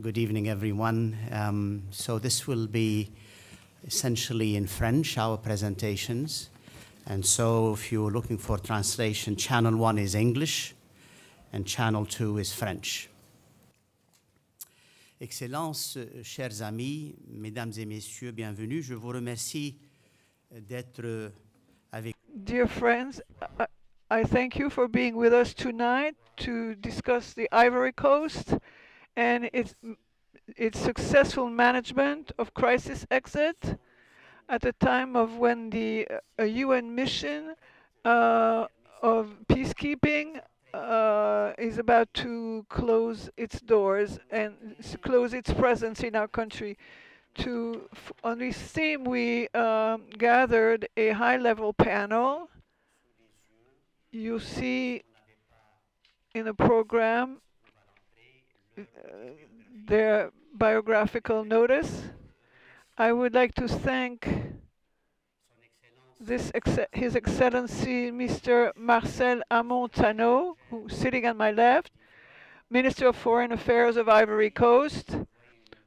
Good evening, everyone. Um, so this will be essentially in French, our presentations. And so if you're looking for translation, channel one is English and channel two is French. Excellences, chers amis, mesdames et messieurs, bienvenue. Je vous remercie d'être avec Dear friends, I, I thank you for being with us tonight to discuss the Ivory Coast and its its successful management of crisis exit at a time of when the uh, UN mission uh, of peacekeeping uh, is about to close its doors and close its presence in our country. To on this theme, we um, gathered a high-level panel. You see in the program uh, their biographical notice. I would like to thank this exce- His Excellency Mr. Marcel Amon-Tanoh, who's sitting on my left, Minister of Foreign Affairs of Ivory Coast,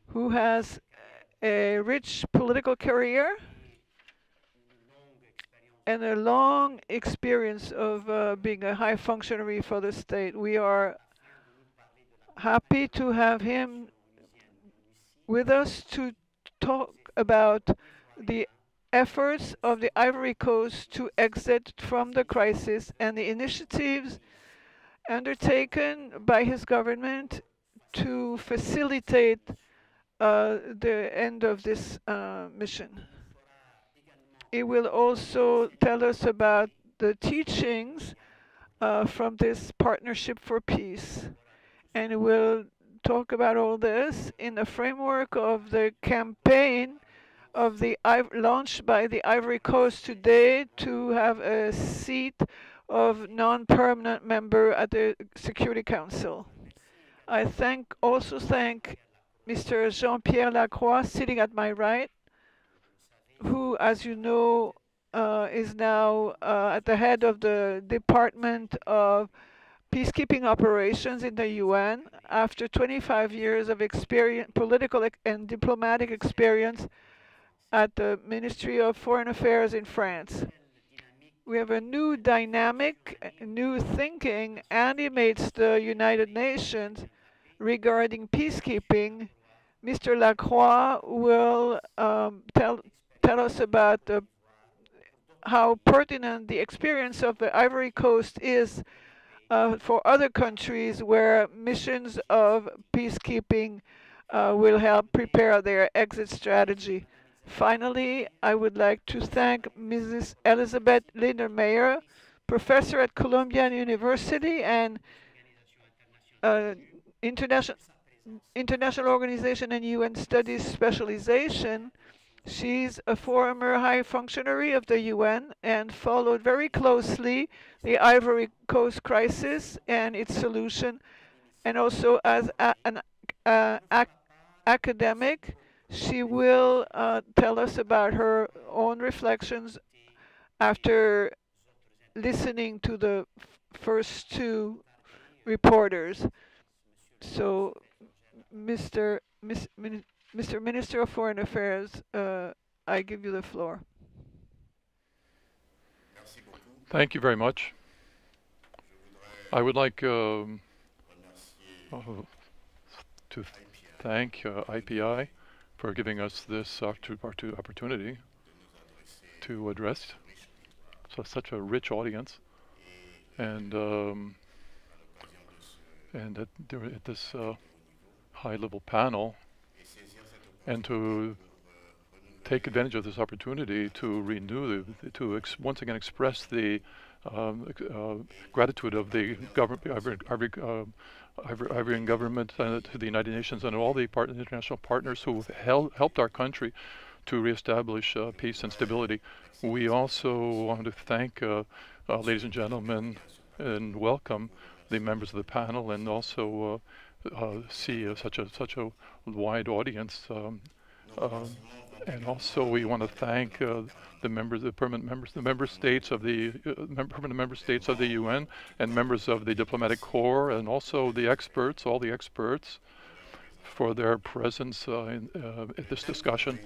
who has a rich political career and a long experience of uh, being a high functionary for the state. We are happy to have him with us to talk about the efforts of the Ivory Coast to exit from the crisis and the initiatives undertaken by his government to facilitate uh, the end of this uh, mission. It will also tell us about the teachings uh, from this Partnership for Peace. And we'll talk about all this in the framework of the campaign of the launched by the Ivory Coast today to have a seat of non-permanent member at the Security Council. I thank also thank Mr. Jean-Pierre Lacroix sitting at my right, who, as you know, uh, is now uh, at the head of the Department of Peacekeeping Operations in the UN after 25 years of experience, political and diplomatic experience at the Ministry of Foreign Affairs in France. We have a new dynamic, new thinking animates the United Nations regarding peacekeeping. Mr. Lacroix will um, tell tell us about the, how pertinent the experience of the Ivory Coast is uh, for other countries where missions of peacekeeping uh, will help prepare their exit strategy. Finally, I would like to thank Mrs. Elisabeth Lindenmayer, professor at Columbia University and uh, international international organization and UN studies specialization. She's a former high functionary of the UN and followed very closely the Ivory Coast crisis and its solution, and also as a, an uh, ac academic, she will uh, tell us about her own reflections after listening to the first two reporters. So, Mr. Miss, Min Mr. Minister of Foreign Affairs, uh, I give you the floor. Thank you very much. I would like um, uh, to thank uh, IPI for giving us this opportu- opportu- opportunity to address such a rich audience, and um, and at, at this uh, high-level panel, and to take advantage of this opportunity to renew, the, to once again express the um, uh, gratitude of the government, Ivory, uh, Ivor- Ivorian government, uh, to the United Nations, and all the part- international partners who hel- helped our country to reestablish uh, peace and stability. We also want to thank, uh, uh, ladies and gentlemen, and welcome the members of the panel, and also see such a such a wide audience. Um, um, and also, we want to thank uh, the members, the permanent members, the member states of the uh, mem- permanent member states of the UN, and members of the diplomatic corps, and also the experts, all the experts for their presence uh, in, uh, at this discussion.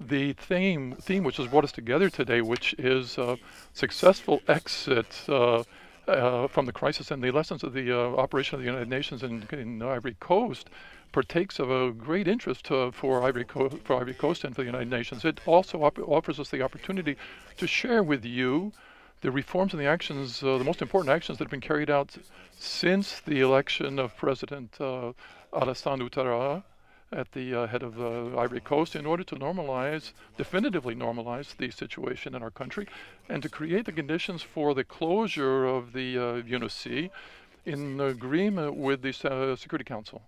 The theme, theme which has brought us together today, which is uh, successful exit from the crisis and the lessons of the operation of the United Nations in, in Ivory Coast, partakes of a great interest uh, for, Ivory for Ivory Coast and for the United Nations. It also offers us the opportunity to share with you the reforms and the actions, uh, the most important actions that have been carried out since the election of President uh, Alassane Ouattara at the uh, head of uh, Ivory Coast in order to normalize, definitively normalize the situation in our country and to create the conditions for the closure of the uh, UNOCI in agreement with the uh, Security Council.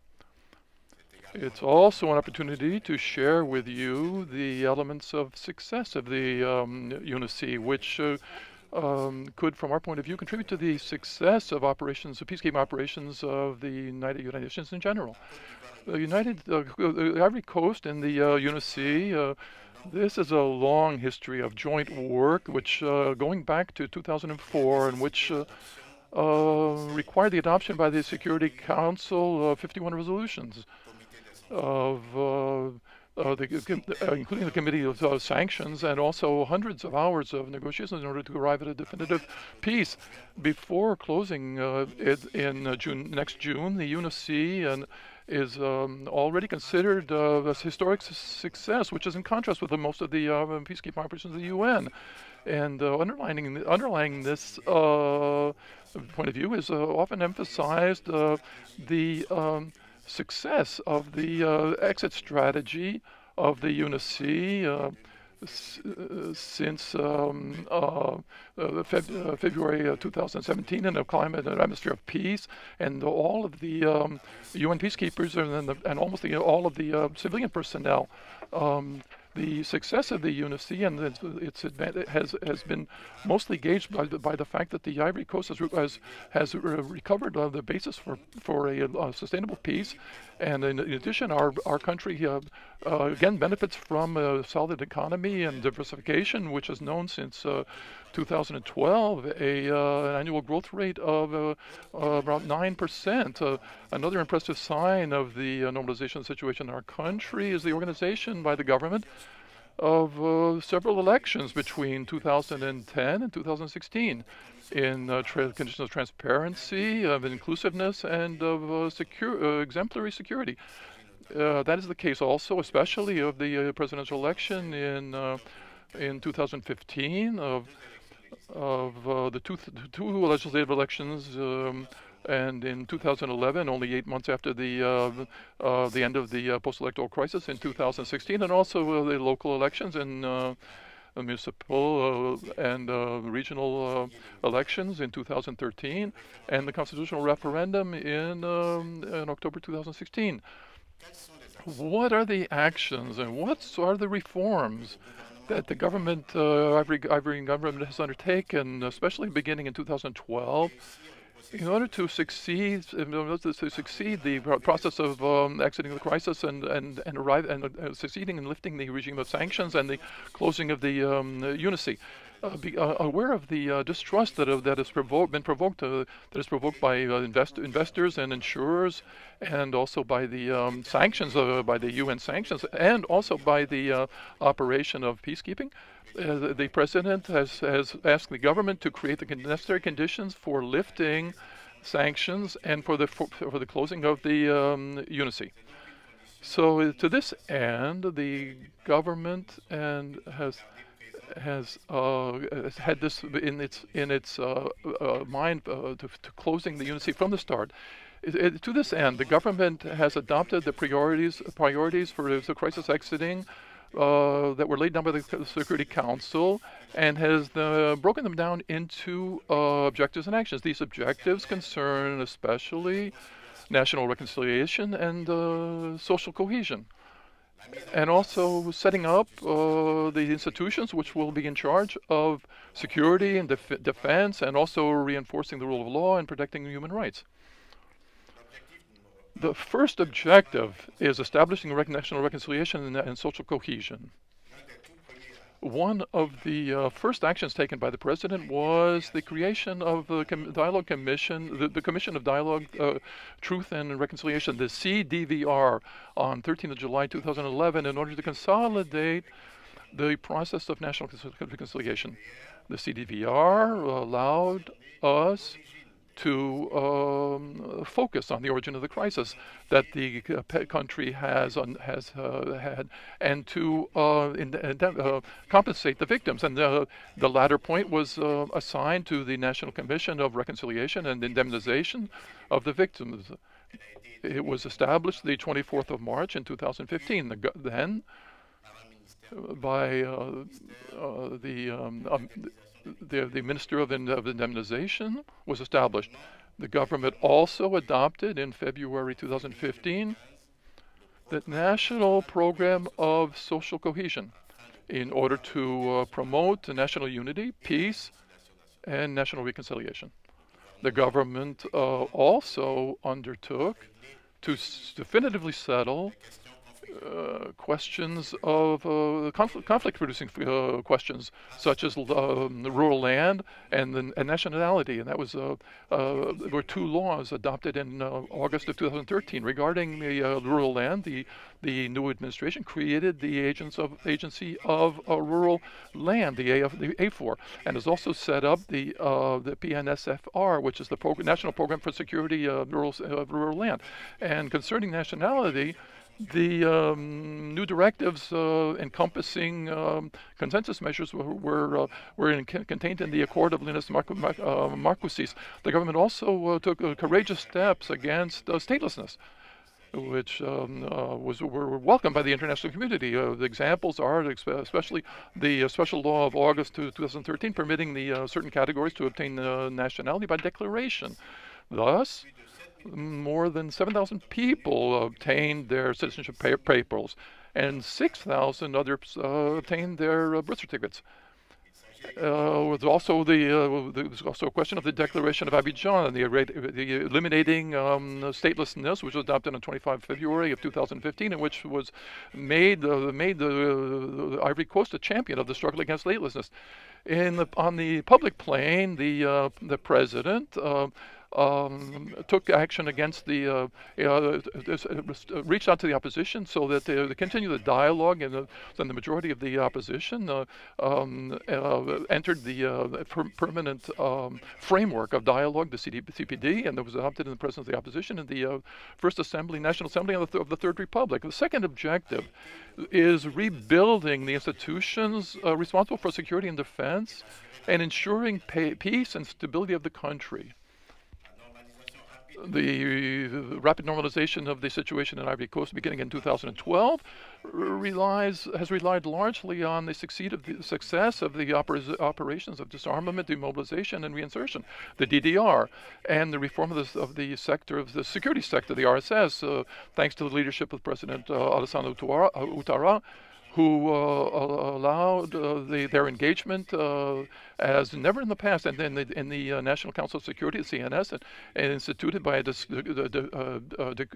It's also an opportunity to share with you the elements of success of the um, UNOCI, which uh, um, could, from our point of view, contribute to the success of operations, of peacekeeping operations of the United, United Nations in general. The United, uh, the Ivory Coast and the uh, UNOCI, uh, this is a long history of joint work, which uh, going back to 2004, and which uh, uh, required the adoption by the Security Council of 51 resolutions of uh, the, uh, including the Committee of uh, Sanctions, and also hundreds of hours of negotiations in order to arrive at a definitive peace. Before closing uh, it in uh, June next June, the UNOCI is um, already considered uh, a historic success, which is in contrast with most of the peacekeeping operations of the UN. And underlining underlying this point of view is often emphasized the um, success of the uh, exit strategy of the UNOCI uh, uh, since um, uh, uh, Feb February 2017 in a climate and atmosphere of peace, and all of the um, UN peacekeepers and, the, and almost the, all of the civilian personnel um, the success of the UNOCI and its, its has has been mostly gauged by the, by the fact that the Ivory Coast has has, has recovered uh, the basis for for a, sustainable peace, and in, addition, our our country uh, uh, again benefits from a solid economy and diversification, which has known since uh, 2012, a, uh, an annual growth rate of uh, uh, about 9%. another impressive sign of the normalization situation in our country is the organization by the government of uh, several elections between 2010 and 2016 in uh, conditions of transparency, of inclusiveness, and of uh, secure, exemplary security. that is the case also, especially of the presidential election in in 2015 of of uh, the two, th two legislative elections, um, and in 2011, only eight months after the uh, uh, the end of the uh, post-electoral crisis in 2016, and also uh, the local elections in uh, municipal and regional elections in 2013, and the constitutional referendum in, um, in October 2016. What are the actions and what are the reforms that the government, uh, Ivory government has undertaken, especially beginning in 2012, in order to succeed, to succeed the process of um, exiting the crisis and and and arrive and uh, succeeding in lifting the regime of sanctions and the closing of the um, UNOCI uh, be uh, aware of the uh, distrust that uh, that has provo been provoked uh, that is provoked by uh, invest investors and insurers, and also by the um, sanctions by the UN sanctions, and also by the operation of peacekeeping. the president has has asked the government to create the necessary conditions for lifting sanctions and for the for, for the closing of the um, UNOCI. So to this end, the government and has has uh, had this in its in its uh, uh, mind to, to, closing the UNOCI from the start. It, it, to this end, the government has adopted the priorities priorities for the crisis exiting uh, that were laid down by the Security Council and has uh, broken them down into uh, objectives and actions. These objectives concern especially national reconciliation and social cohesion and also setting up uh, the institutions which will be in charge of security and def defense and also reinforcing the rule of law and protecting human rights. The first objective is establishing national reconciliation and, and social cohesion. One of the uh, first actions taken by the president was the creation of the Com Dialogue Commission, the, the, Commission of Dialogue, uh, Truth and Reconciliation, the CDVR, on 13th of July 2011 in order to consolidate the process of national reconciliation. The CDVR allowed us to um, focus on the origin of the crisis that the uh, country has has uh, had, and to uh, in, uh, compensate the victims. And the the latter point was uh, assigned to the National Commission of Reconciliation and Indemnization of the victims. It was established the 24th of March in 2015. The, then, by uh, the um, um, the, the Minister of, of Indemnization was established. The government also adopted in February 2015 the National Program of Social Cohesion in order to uh, promote national unity, peace, and national reconciliation. The government uh, also undertook to definitively settle uh, questions of uh, conflict producing uh, questions, such as um, rural land and, the, and nationality. And that was uh, uh, there were two laws adopted in August of 2013 regarding the rural land. The the new administration created the agents of agency of rural land, the, AF, the AFOR, and has also set up the the PNSFR, which is the National Program for Security of Rural Rural Land. And concerning nationality the um, new directives uh, encompassing um, consensus measures were were, uh, were in, contained in the Accord of Linus Mar Mar uh. The government also uh, took uh, courageous steps against uh, statelessness, which um, was were welcomed by the international community. the examples are especially the special law of August 2013 permitting the certain categories to obtain nationality by declaration. Thus, more than 7,000 people obtained their citizenship papers, and 6,000 others uh, obtained their uh, birth certificates. Uh, was also the uh, there was also a question of the Declaration of Abidjan, the, the eliminating um, statelessness, which was adopted on 25 February of 2015, and which was made uh, made the, the, Ivory Coast a champion of the struggle against statelessness. In the, on the public plane, the uh, the president uh, um, took action against the, uh, uh, uh, reached out to the opposition so that they, they continue the dialogue, and then the majority of the opposition uh, um, uh, entered the uh, per permanent um, framework of dialogue, the CPD, and that was adopted in the presence of the opposition in the First Assembly, National Assembly of the, th of the Third Republic. The second objective is rebuilding the institutions responsible for security and defense and ensuring peace and stability of the country the rapid normalization of the situation in Ivory Coast beginning in 2012 relies has relied largely on the, the success of the oper operations of disarmament, demobilization, and reinsertion, the DDR, and the reform of the, of the sector of the security sector, the RSS, uh, thanks to the leadership of President uh, Alassane Ouattara, who uh, allowed uh, the, their engagement uh, as never in the past, and then the, in the National Council of Security, CNS, and, and instituted by a the,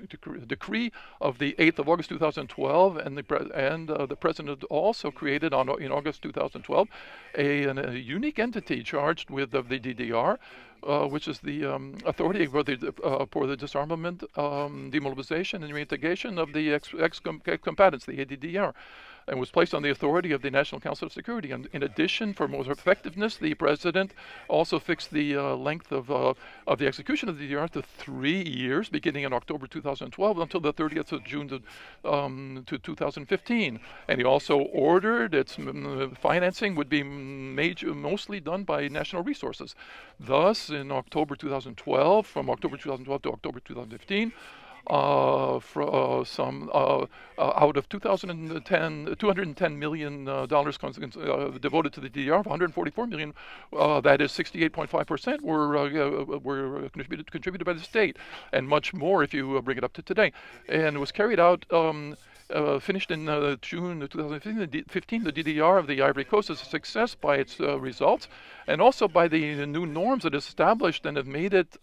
decree of the 8th of August 2012, and the and the president also created on in August 2012 a, a unique entity charged with the DDR. Uh, which is the um, authority for the, uh, for the disarmament, um, demobilization, and reintegration of the ex-combatants, the ADDR and was placed on the authority of the National Council of Security. And in addition, for more effectiveness, the president also fixed the uh, length of, uh, of the execution of the DDR to three years, beginning in October 2012 until the 30th of June to, um, to 2015. And he also ordered its mm, financing would be major, mostly done by national resources. Thus, in October 2012, from October 2012 to October 2015, uh, for, uh, some uh, out of 2010, 210 million dollars devoted to the DDR, 144 million, that is 68.5 percent, were were contributed contributed by the state, and much more if you bring it up to today, and it was carried out. Um, uh, finished in uh, June 2015, the, D- 15, the DDR of the Ivory Coast is a success by its uh, results, and also by the new norms that established and have made it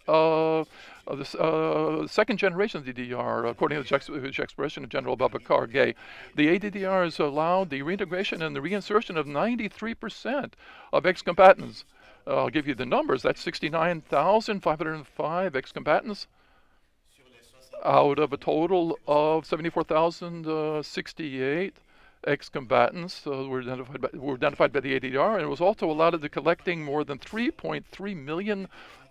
uh, the uh, second generation DDR, according to the expression of General Babacar Gaye. The ADDR has allowed the reintegration and the reinsertion of 93% of ex-combatants. Uh, I'll give you the numbers. That's 69,505 ex-combatants out of a total of 74,068 ex-combatants uh, were, identified by, were identified by the ADR, and it was also allowed to collecting more than 3.3 million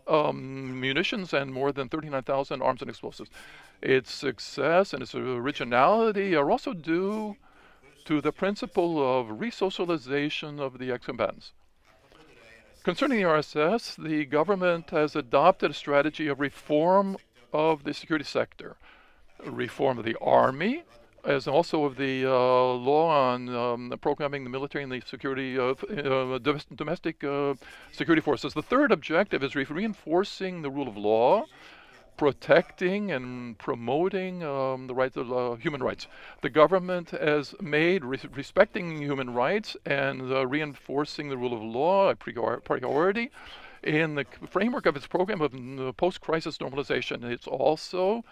um, munitions and more than 39,000 arms and explosives. Its success and its originality are also due to the principle of resocialization of the ex-combatants. Concerning the RSS, the government has adopted a strategy of reform of the security sector, reform of the army, as also of the uh, law on um, programming the military and the security of uh, domestic uh, security forces. The third objective is re reinforcing the rule of law, protecting and promoting um, the rights of uh, human rights. The government has made re respecting human rights and uh, reinforcing the rule of law a priority in the framework of its program of post-crisis normalization. It's also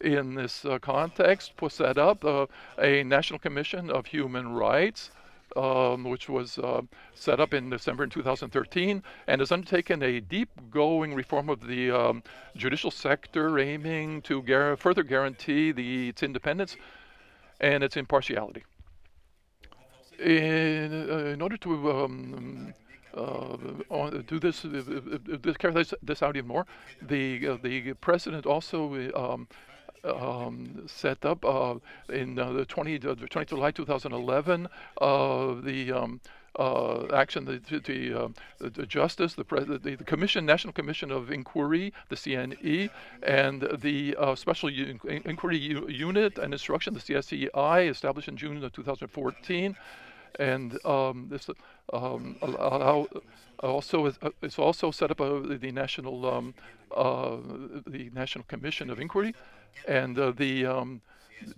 in this uh, context set up uh, a National Commission of Human Rights um, which was uh, set up in December in 2013 and has undertaken a deep going reform of the um, judicial sector aiming to gar further guarantee the, its independence and its impartiality. In, uh, in order to um, uh, do this, uh, uh, carry this, this out even more, the, the president also um, um, set up uh, in uh, the 20, uh, 20 July 2011 the um, uh, action, the, the, uh, the justice, the, the, the, commission, National Commission of Inquiry, the CNE, and the uh, Special U Inquiry U Unit and Instruction, the CSEI, established in June of 2014, and um, this um, allow, also it's also set up the national um, the National Commission of Inquiry, and uh, the um,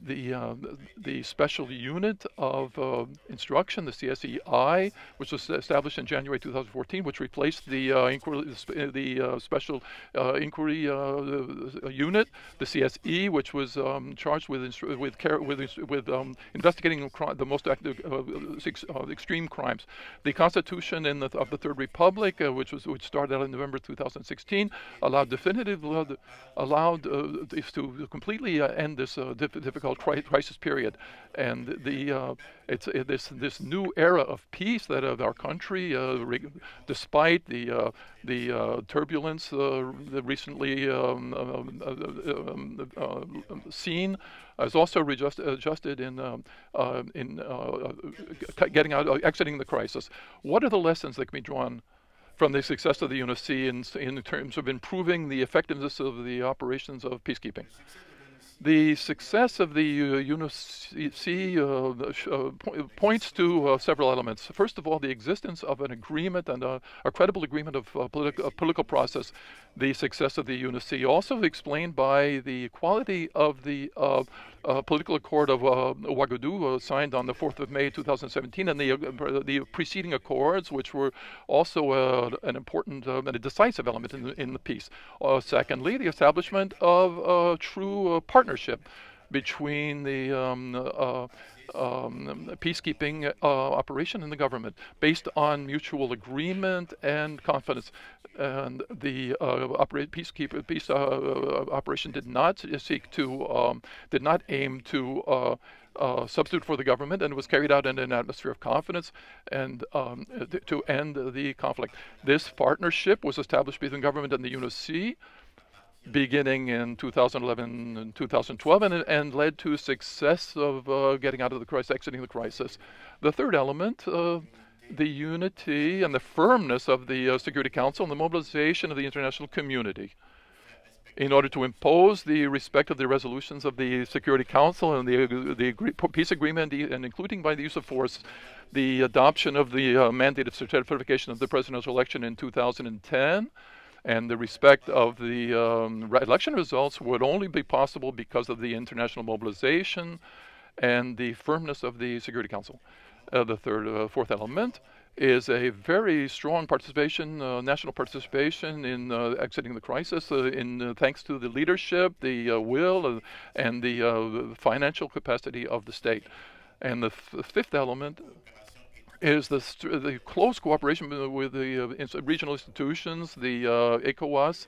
the uh, the special unit of uh, instruction, the CSEI, which was established in January 2014, which replaced the uh, inquiry, the uh, special uh, inquiry uh, unit, the CSE, which was um, charged with with with, with um, investigating the most active, extreme crimes. The Constitution in the, of the Third Republic, which was which started out in November 2016, allowed definitively allowed to completely end this difficult crisis period, and the uh, it's uh, this this new era of peace that of our country, uh, despite the uh, the uh, turbulence that recently um, um, um seen, is also adjusted in um, in getting out, exiting the crisis. What are the lessons that can be drawn? from the success of the UNOCI in, in terms of improving the effectiveness of the operations of peacekeeping. The success of the uh, UNOCI uh, uh, points to uh, several elements. First of all, the existence of an agreement and a, a credible agreement of uh, politi political process. The success of the UNOCI also explained by the quality of the uh, political accord of uh, Ouagadougou uh, signed on the 4th of May 2017 and the, uh, the preceding accords, which were also an important and a decisive element in the, in the peace. secondly, the establishment of a true partnership between the um, uh, um, peacekeeping uh, operation in the government based on mutual agreement and confidence. And the uh, peacekeeper peace uh, operation did not seek to, um, did not aim to uh, uh, substitute for the government, and was carried out in an atmosphere of confidence and um, to end the conflict. This partnership was established between government and the UNOCI beginning in 2011 and 2012 and, and led to success of uh, getting out of the crisis, exiting the crisis. The third element, uh, the unity and the firmness of the uh, Security Council and the mobilization of the international community in order to impose the respect of the resolutions of the Security Council and the, the agree peace agreement, and including by the use of force, the adoption of the uh, mandate of certification of the presidential election in 2010, and the respect of the um, election results would only be possible because of the international mobilization and the firmness of the Security Council. Uh, the third, uh, fourth element is a very strong participation, uh, national participation in uh, exiting the crisis, uh, in uh, thanks to the leadership, the will, and the financial capacity of the state. And the, fifth element is the, the close cooperation with the uh, regional institutions, the uh, ECOWAS,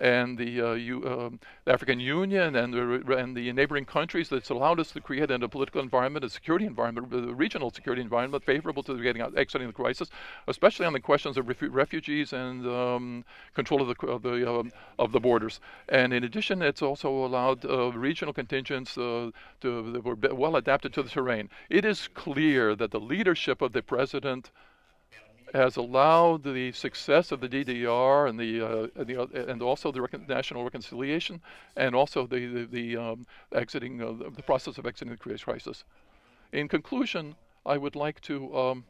and the, uh, U, um, the African Union and the, and the neighboring countries that's allowed us to create a political environment, a security environment, a regional security environment favorable to getting out, exiting the crisis, especially on the questions of refu- refugees and um, control of the of the um, of the borders. And in addition, it's also allowed uh, regional contingents uh, to that were well adapted to the terrain. It is clear that the leadership of the president has allowed the success of the DDR and the, uh, and, the uh, and, also the recon- national reconciliation and also the the, the um, exiting uh, the process of exiting the crisis. In conclusion, I would like to um,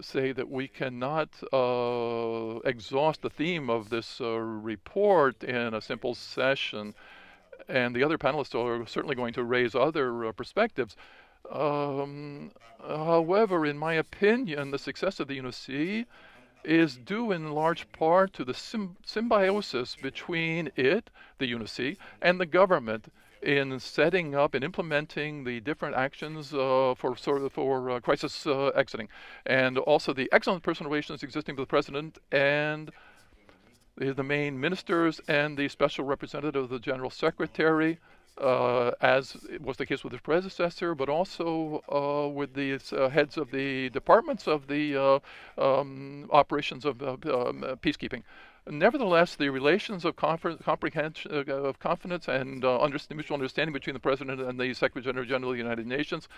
say that we cannot uh, exhaust the theme of this uh, report in a simple session, and the other panelists are certainly going to raise other uh, perspectives. Um, however, in my opinion, the success of the UNOCI is due in large part to the symb- symbiosis between it, the UNOCI, and the government in setting up and implementing the different actions uh, for sort of for uh, crisis uh, exiting, and also the excellent personal relations existing with the president and the main ministers and the special representative of the general secretary uh, as was the case with his predecessor, but also uh, with the uh, heads of the departments of the uh, um, operations of um, peacekeeping. Nevertheless, the relations of uh, of confidence and uh, mutual understanding between the President and the Secretary General of the United Nations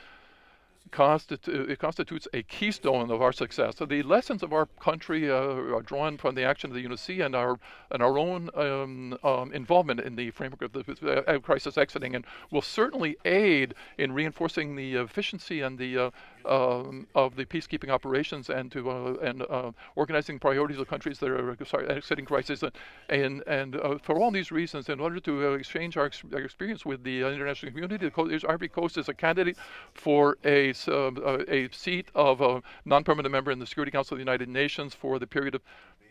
constitu- it constitutes a keystone of our success. So the lessons of our country uh, are drawn from the action of the UNOCI and our and our own um, um, involvement in the framework of the uh, crisis exiting, and will certainly aid in reinforcing the efficiency and the uh, um, of the peacekeeping operations and to uh, and uh, organizing priorities of countries that are sorry, exiting crisis. And and uh, for all these reasons, in order to exchange our, ex- our, experience with the international community, the Ivory Coast is a candidate for a a seat of a non-permanent member in the Security Council of the United Nations for the period of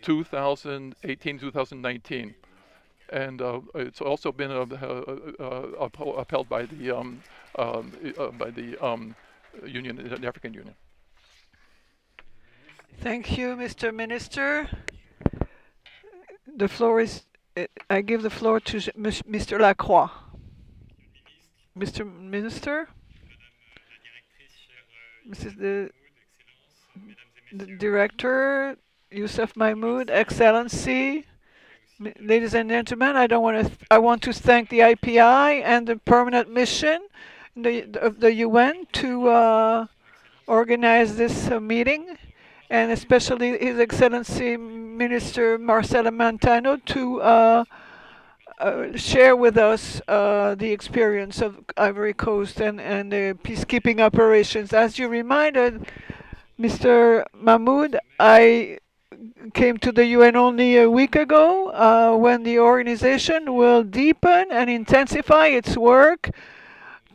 2018-2019 and uh, it's also been uh, uh, upheld by the um, um, by the um, Union, the African Union. Thank you, Mr. Minister. The floor is, I give the floor to Mr. Lacroix. Mr. Minister, Mrs. The, the Director, Youssef Mahmoud, Excellency, ladies and gentlemen, I don't want to. I want to thank the IPI and the permanent mission the, of the UN to uh, organize this uh, meeting, and especially His Excellency Minister Marcel Amon-Tanoh to uh, uh, share with us uh, the experience of Ivory Coast and, and the peacekeeping operations. As you reminded, Mr. Mahmoud, I came to the UN only a week ago uh, when the organization will deepen and intensify its work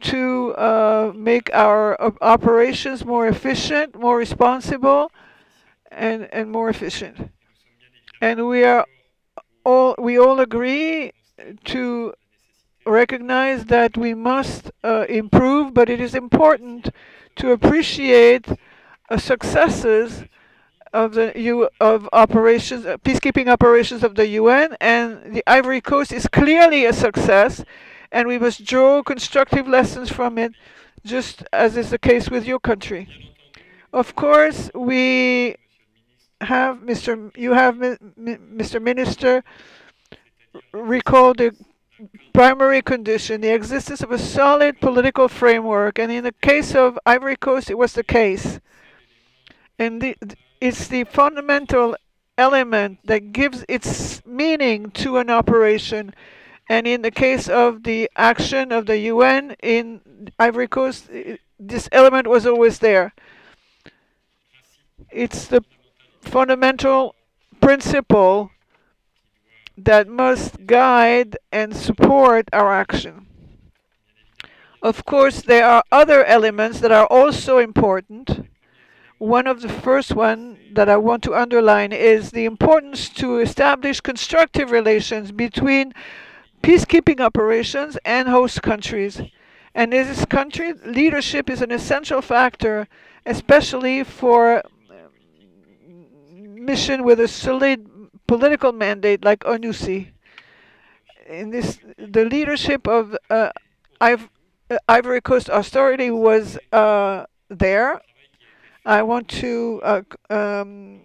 to uh, make our operations more efficient, more responsible, and, and more efficient. And we are all we all agree to recognize that we must uh, improve, but it is important to appreciate uh, successes of the U of operations, uh, peacekeeping operations of the UN, and the Ivory Coast is clearly a success and we must draw constructive lessons from it, just as is the case with your country. Of course, we have Mr. You have Mr. Minister recalled the primary condition, the existence of a solid political framework, and in the case of Ivory Coast, it was the case. And the, it's the fundamental element that gives its meaning to an operation and in the case of the action of the UN in Ivory Coast, this element was always there. It's the fundamental principle that must guide and support our action. Of course, there are other elements that are also important. One of the first one that I want to underline is the importance to establish constructive relations between peacekeeping operations and host countries. And this country, leadership is an essential factor, especially for mission with a solid political mandate like ONUCI. In this, the leadership of uh, uh, Ivory Coast Authority was uh, there. I want to uh, um,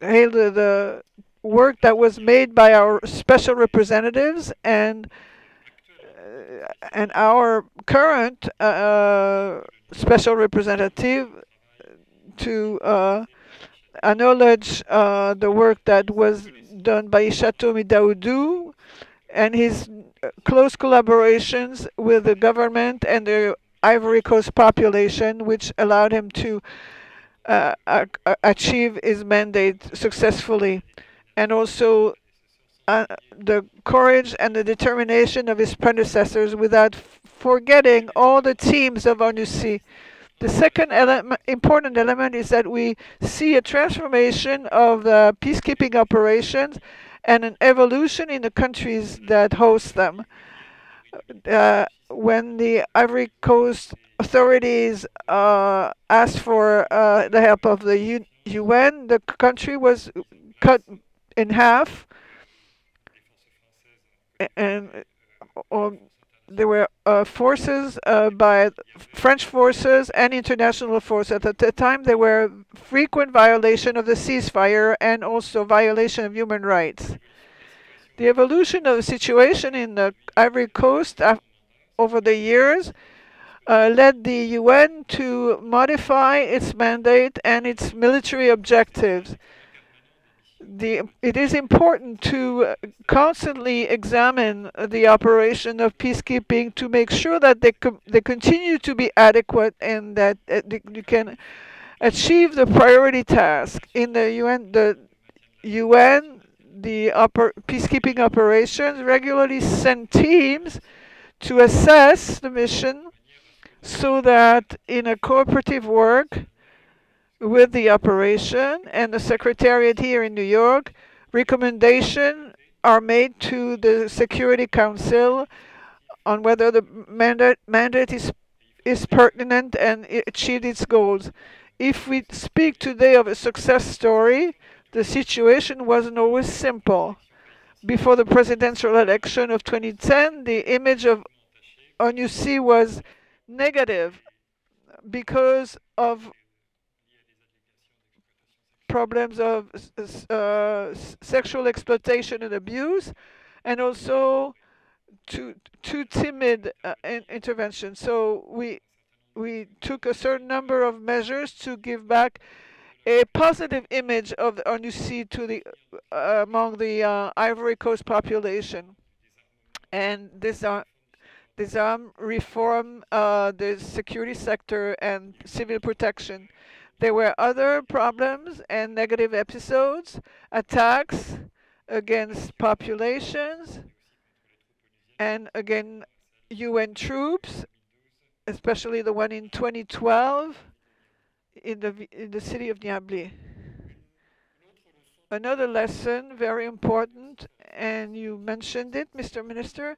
hail the, the work that was made by our special representatives and uh, and our current uh, special representative to uh, acknowledge uh, the work that was done by Aïchatou Mindaoudou and his close collaborations with the government and the Ivory Coast population, which allowed him to uh, achieve his mandate successfully. And also uh, the courage and the determination of his predecessors without forgetting all the teams of ONUCI. The second ele important element is that we see a transformation of the peacekeeping operations and an evolution in the countries that host them. Uh, when the Ivory Coast authorities uh, asked for uh, the help of the U UN, the country was cut in half, and there were uh, forces uh, by French forces and international forces. At the time, there were frequent violation of the ceasefire and also violation of human rights. The evolution of the situation in the Ivory Coast uh, over the years uh, led the UN to modify its mandate and its military objectives the, it is important to constantly examine the operation of peacekeeping to make sure that they, they continue to be adequate and that uh, you can achieve the priority task. In the UN, the UN, the upper peacekeeping operations regularly send teams to assess the mission so that in a cooperative work, with the operation and the secretariat here in New York, recommendations are made to the Security Council on whether the mandate, mandate is, is pertinent and achieved its goals. If we speak today of a success story, the situation wasn't always simple. Before the presidential election of 2010, the image of ONUCI was negative because of problems of uh, sexual exploitation and abuse, and also too too timid uh, in intervention. So we we took a certain number of measures to give back a positive image of the ONUCI to the uh, among the uh, Ivory Coast population, and this are disarm, reform uh, the security sector and civil protection. There were other problems and negative episodes, attacks against populations, and again, UN troops, especially the one in 2012 in the, in the city of Niamey. Another lesson, very important, and you mentioned it, Mr. Minister,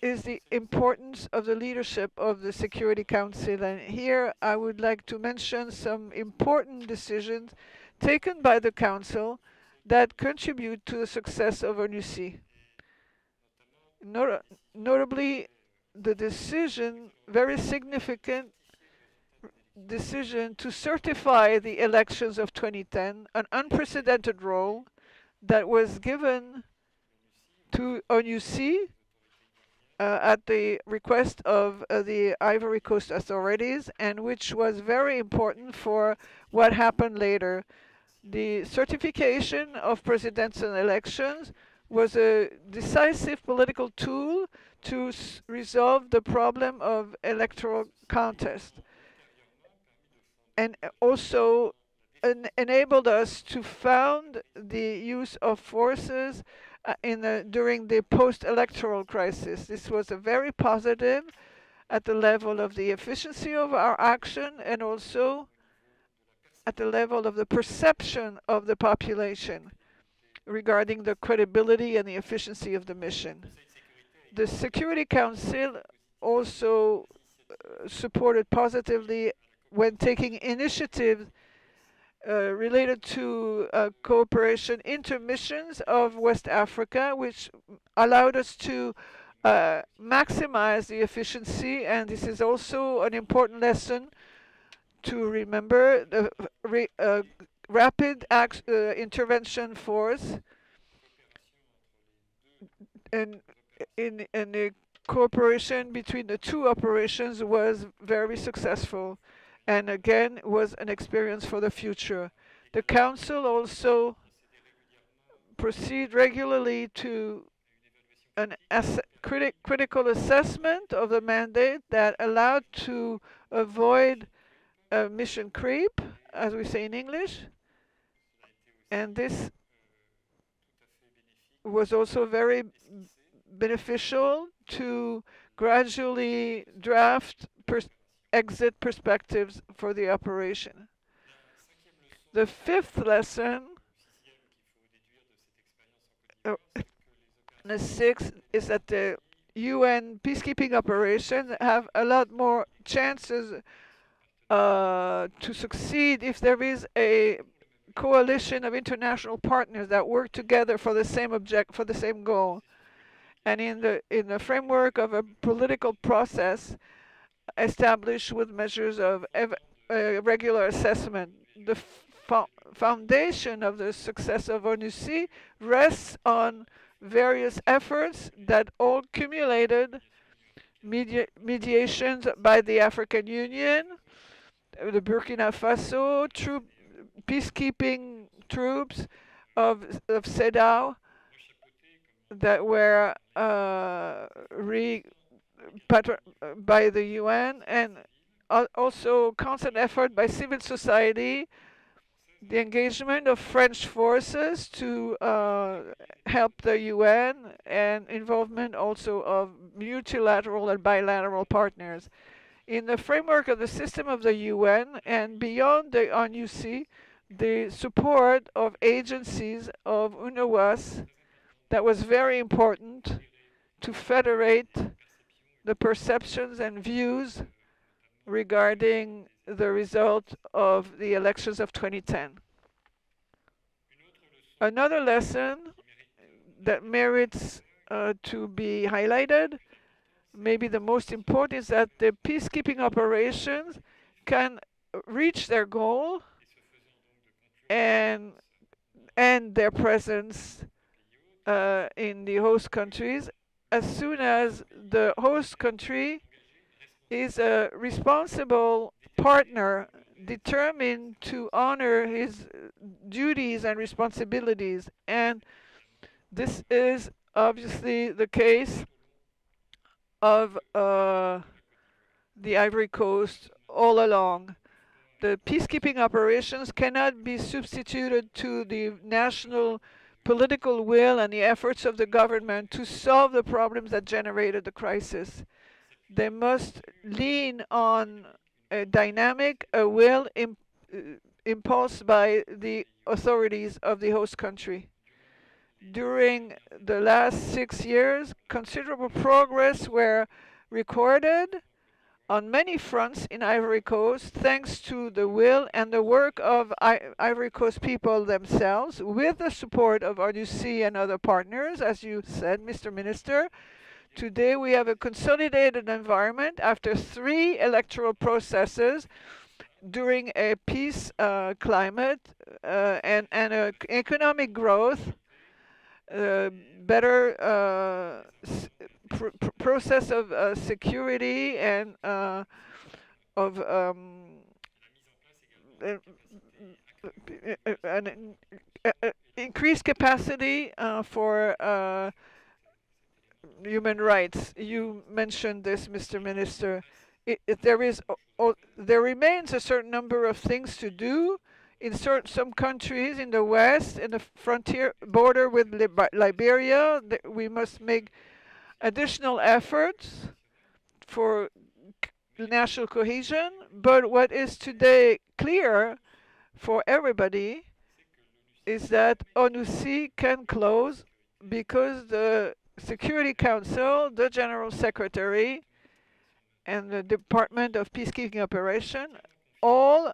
is the importance of the leadership of the Security Council. And here I would like to mention some important decisions taken by the Council that contribute to the success of ONUCI. Not notably, the decision, very significant decision to certify the elections of 2010, an unprecedented role that was given to ONUCI uh, at the request of uh, the Ivory Coast authorities and which was very important for what happened later. The certification of presidential elections was a decisive political tool to resolve the problem of electoral contest and also en enabled us to found the use of forces in the, during the post-electoral crisis. This was a very positive at the level of the efficiency of our action and also at the level of the perception of the population regarding the credibility and the efficiency of the mission. The Security Council also uh, supported positively when taking initiatives uh, related to uh, cooperation intermissions of West Africa, which allowed us to uh, maximize the efficiency. And this is also an important lesson to remember the re, uh, rapid uh, intervention force and in, in the cooperation between the two operations was very successful and again was an experience for the future. The Council also proceed regularly to an criti critical assessment of the mandate that allowed to avoid mission creep, as we say in English, and this was also very beneficial to gradually draft exit perspectives for the operation. The fifth lesson, uh, the sixth, is that the UN peacekeeping operations have a lot more chances uh, to succeed if there is a coalition of international partners that work together for the same object, for the same goal. And in the in the framework of a political process established with measures of uh, regular assessment, the fo foundation of the success of ONUCI rests on various efforts that all cumulated media mediations by the African Union, the Burkina Faso, troop peacekeeping troops of of CEDEAO that were uh, re by the UN and also constant effort by civil society, the engagement of French forces to uh, help the UN, and involvement also of multilateral and bilateral partners. In the framework of the system of the UN and beyond the ONUC, the support of agencies of UNOWAS that was very important to federate the perceptions and views regarding the result of the elections of 2010. Another lesson that merits uh, to be highlighted, maybe the most important, is that the peacekeeping operations can reach their goal and end their presence uh, in the host countries as soon as the host country is a responsible partner determined to honor his duties and responsibilities. And this is obviously the case of uh, the Ivory Coast all along. The peacekeeping operations cannot be substituted to the national political will and the efforts of the government to solve the problems that generated the crisis. They must lean on a dynamic, a will imp uh, impulsed by the authorities of the host country. During the last six years, considerable progress were recorded on many fronts in Ivory Coast, thanks to the will and the work of I Ivory Coast people themselves, with the support of RDC and other partners, as you said, Mr. Minister. Today we have a consolidated environment after three electoral processes during a peace uh, climate uh, and, and a economic growth, uh, better uh, pr pr process of uh, security and uh, of um, an increased capacity uh, for uh, human rights. You mentioned this, Mr. Minister. It, it, there is, there remains a certain number of things to do in certain some countries in the west, in the frontier border with Liberia. We must make additional efforts for national cohesion, but what is today clear for everybody is that ONUCI can close because the Security Council, the General Secretary, and the Department of Peacekeeping Operation all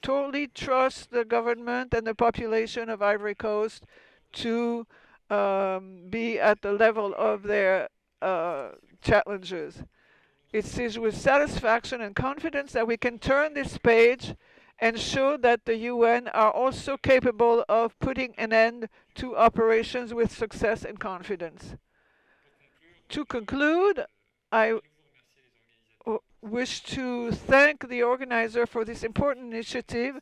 totally trust the government and the population of Ivory Coast to um, be at the level of their uh, challenges. It is with satisfaction and confidence that we can turn this page and show that the UN are also capable of putting an end to operations with success and confidence. To conclude, I wish to thank the organizer for this important initiative.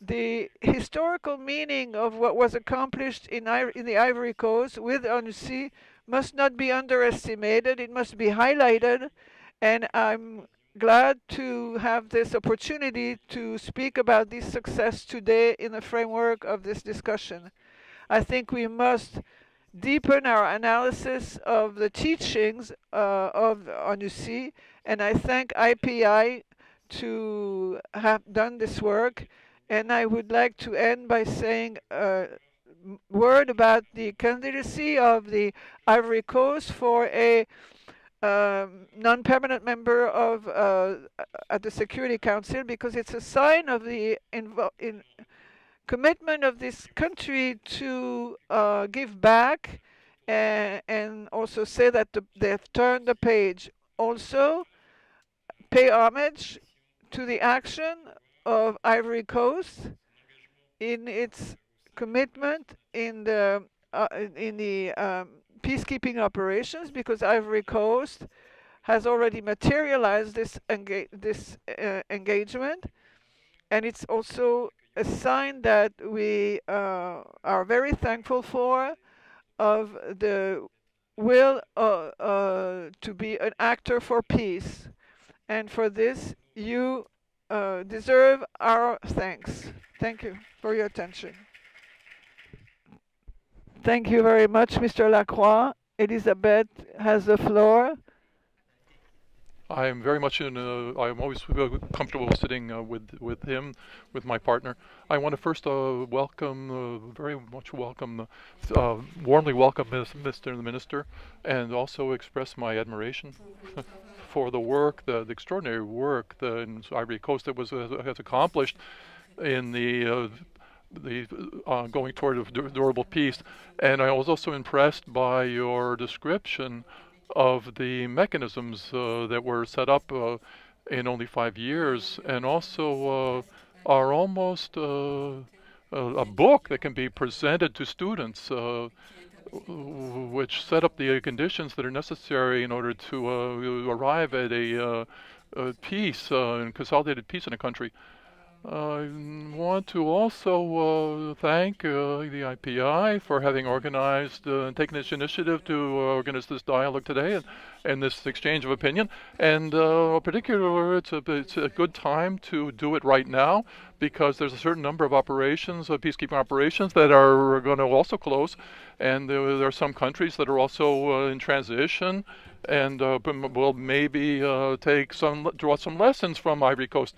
The historical meaning of what was accomplished in, in the Ivory Coast with ONUCI must not be underestimated. It must be highlighted. And I'm glad to have this opportunity to speak about this success today in the framework of this discussion. I think we must deepen our analysis of the teachings uh, of ONUCI, and I thank IPI to have done this work. And I would like to end by saying a word about the candidacy of the Ivory Coast for a um, non-permanent member of uh, at the Security Council because it's a sign of the in commitment of this country to uh, give back and, and, also say that the, they've turned the page. Also, pay homage to the action of Ivory Coast in its commitment in the uh, in the um, peacekeeping operations because Ivory Coast has already materialized this enga this uh, engagement, and it's also a sign that we uh, are very thankful for of the will uh, uh, to be an actor for peace, and for this you uh, deserve our thanks. Thank you for your attention. Thank you very much, Mr. Lacroix. Elisabeth has the floor. I am very much in. A, I'm always comfortable sitting uh, with with him, with my partner. I want to first uh, welcome, uh, very much welcome, uh, warmly welcome Mr. the Minister, and also express my admiration for the work, the, the extraordinary work the Ivory Coast that was has accomplished in the uh, the uh, going toward a durable peace. And I was also impressed by your description of the mechanisms uh, that were set up uh, in only five years, and also uh, are almost uh, a book that can be presented to students. Uh, which set up the conditions that are necessary in order to arrive at a, a peace and consolidated peace in a country. I want to also uh, thank uh, the IPI for having organized uh, and taken this initiative to organize this dialogue today and, and this exchange of opinion. And uh, particularly, it's a, it's a good time to do it right now because there's a certain number of operations, uh, peacekeeping operations, that are going to also close. And there, there, are some countries that are also uh, in transition and uh, will maybe uh, take some, draw some lessons from Ivory Coast.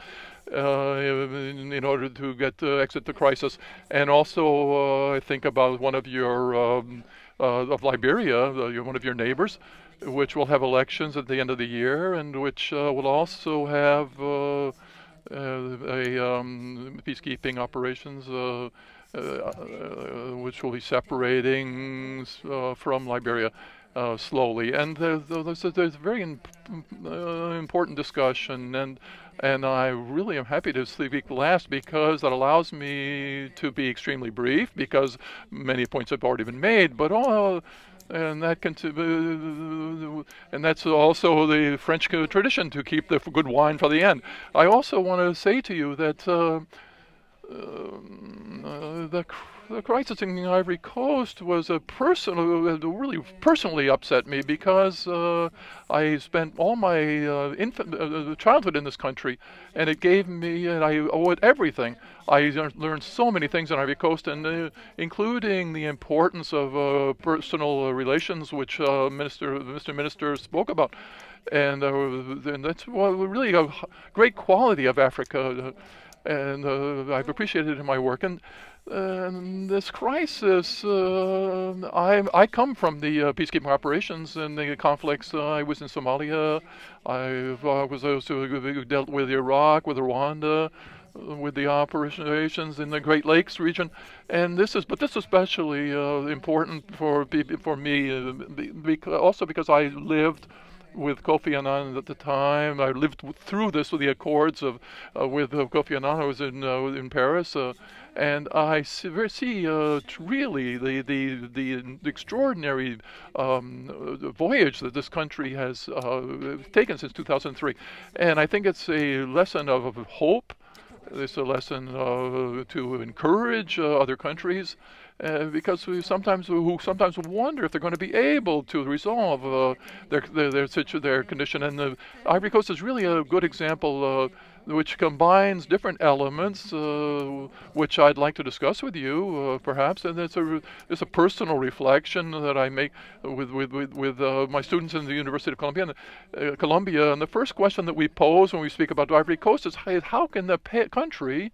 Uh, in, in, order to get uh, exit the crisis, and also uh, I think about one of your um, of Liberia, one of your neighbors, which will have elections at the end of the year, and which will also have uh, a um, peacekeeping operations, uh, uh, which will be separating from Liberia. Uh, slowly. And there's, there's, there's a very uh, important discussion, and and I really am happy to speak last because that allows me to be extremely brief because many points have already been made. But oh, and that can, uh, and that's also the French tradition to keep the good wine for the end. I also want to say to you that uh, um, uh, the the crisis in Ivory Coast was a personal, really personally upset me because uh, I spent all my uh, infant, uh, childhood in this country, and it gave me, and I owe it everything. I learned so many things on Ivory Coast, and uh, including the importance of uh, personal relations, which uh, Minister, Mr. Minister spoke about, and, and that's really a great quality of Africa and uh, I've appreciated it in my work. And and this crisis, uh, I I come from the uh, peacekeeping operations and the conflicts. Uh, I was in Somalia. I was also dealt with Iraq, with Rwanda, with the operations in the Great Lakes region, and this is, but this is especially uh, important for for me, uh, because, also because I lived with Kofi Annan at the time. I lived through this with the Accords of uh, with Kofi Annan. I was in in Paris and I see, see uh, really the, the, the extraordinary um, voyage that this country has uh, taken since 2003. And I think it's a lesson of, hope. It's a lesson uh, to encourage uh, other countries. Uh, because we sometimes who sometimes wonder if they're going to be able to resolve uh, their their their, their condition. And the Ivory Coast is really a good example which combines different elements, uh, which I'd like to discuss with you, uh, perhaps. And it's a it's a personal reflection that I make with with with, with uh, my students in the University of Columbia. And, uh, Columbia, and the first question that we pose when we speak about Ivory Coast is how can the country,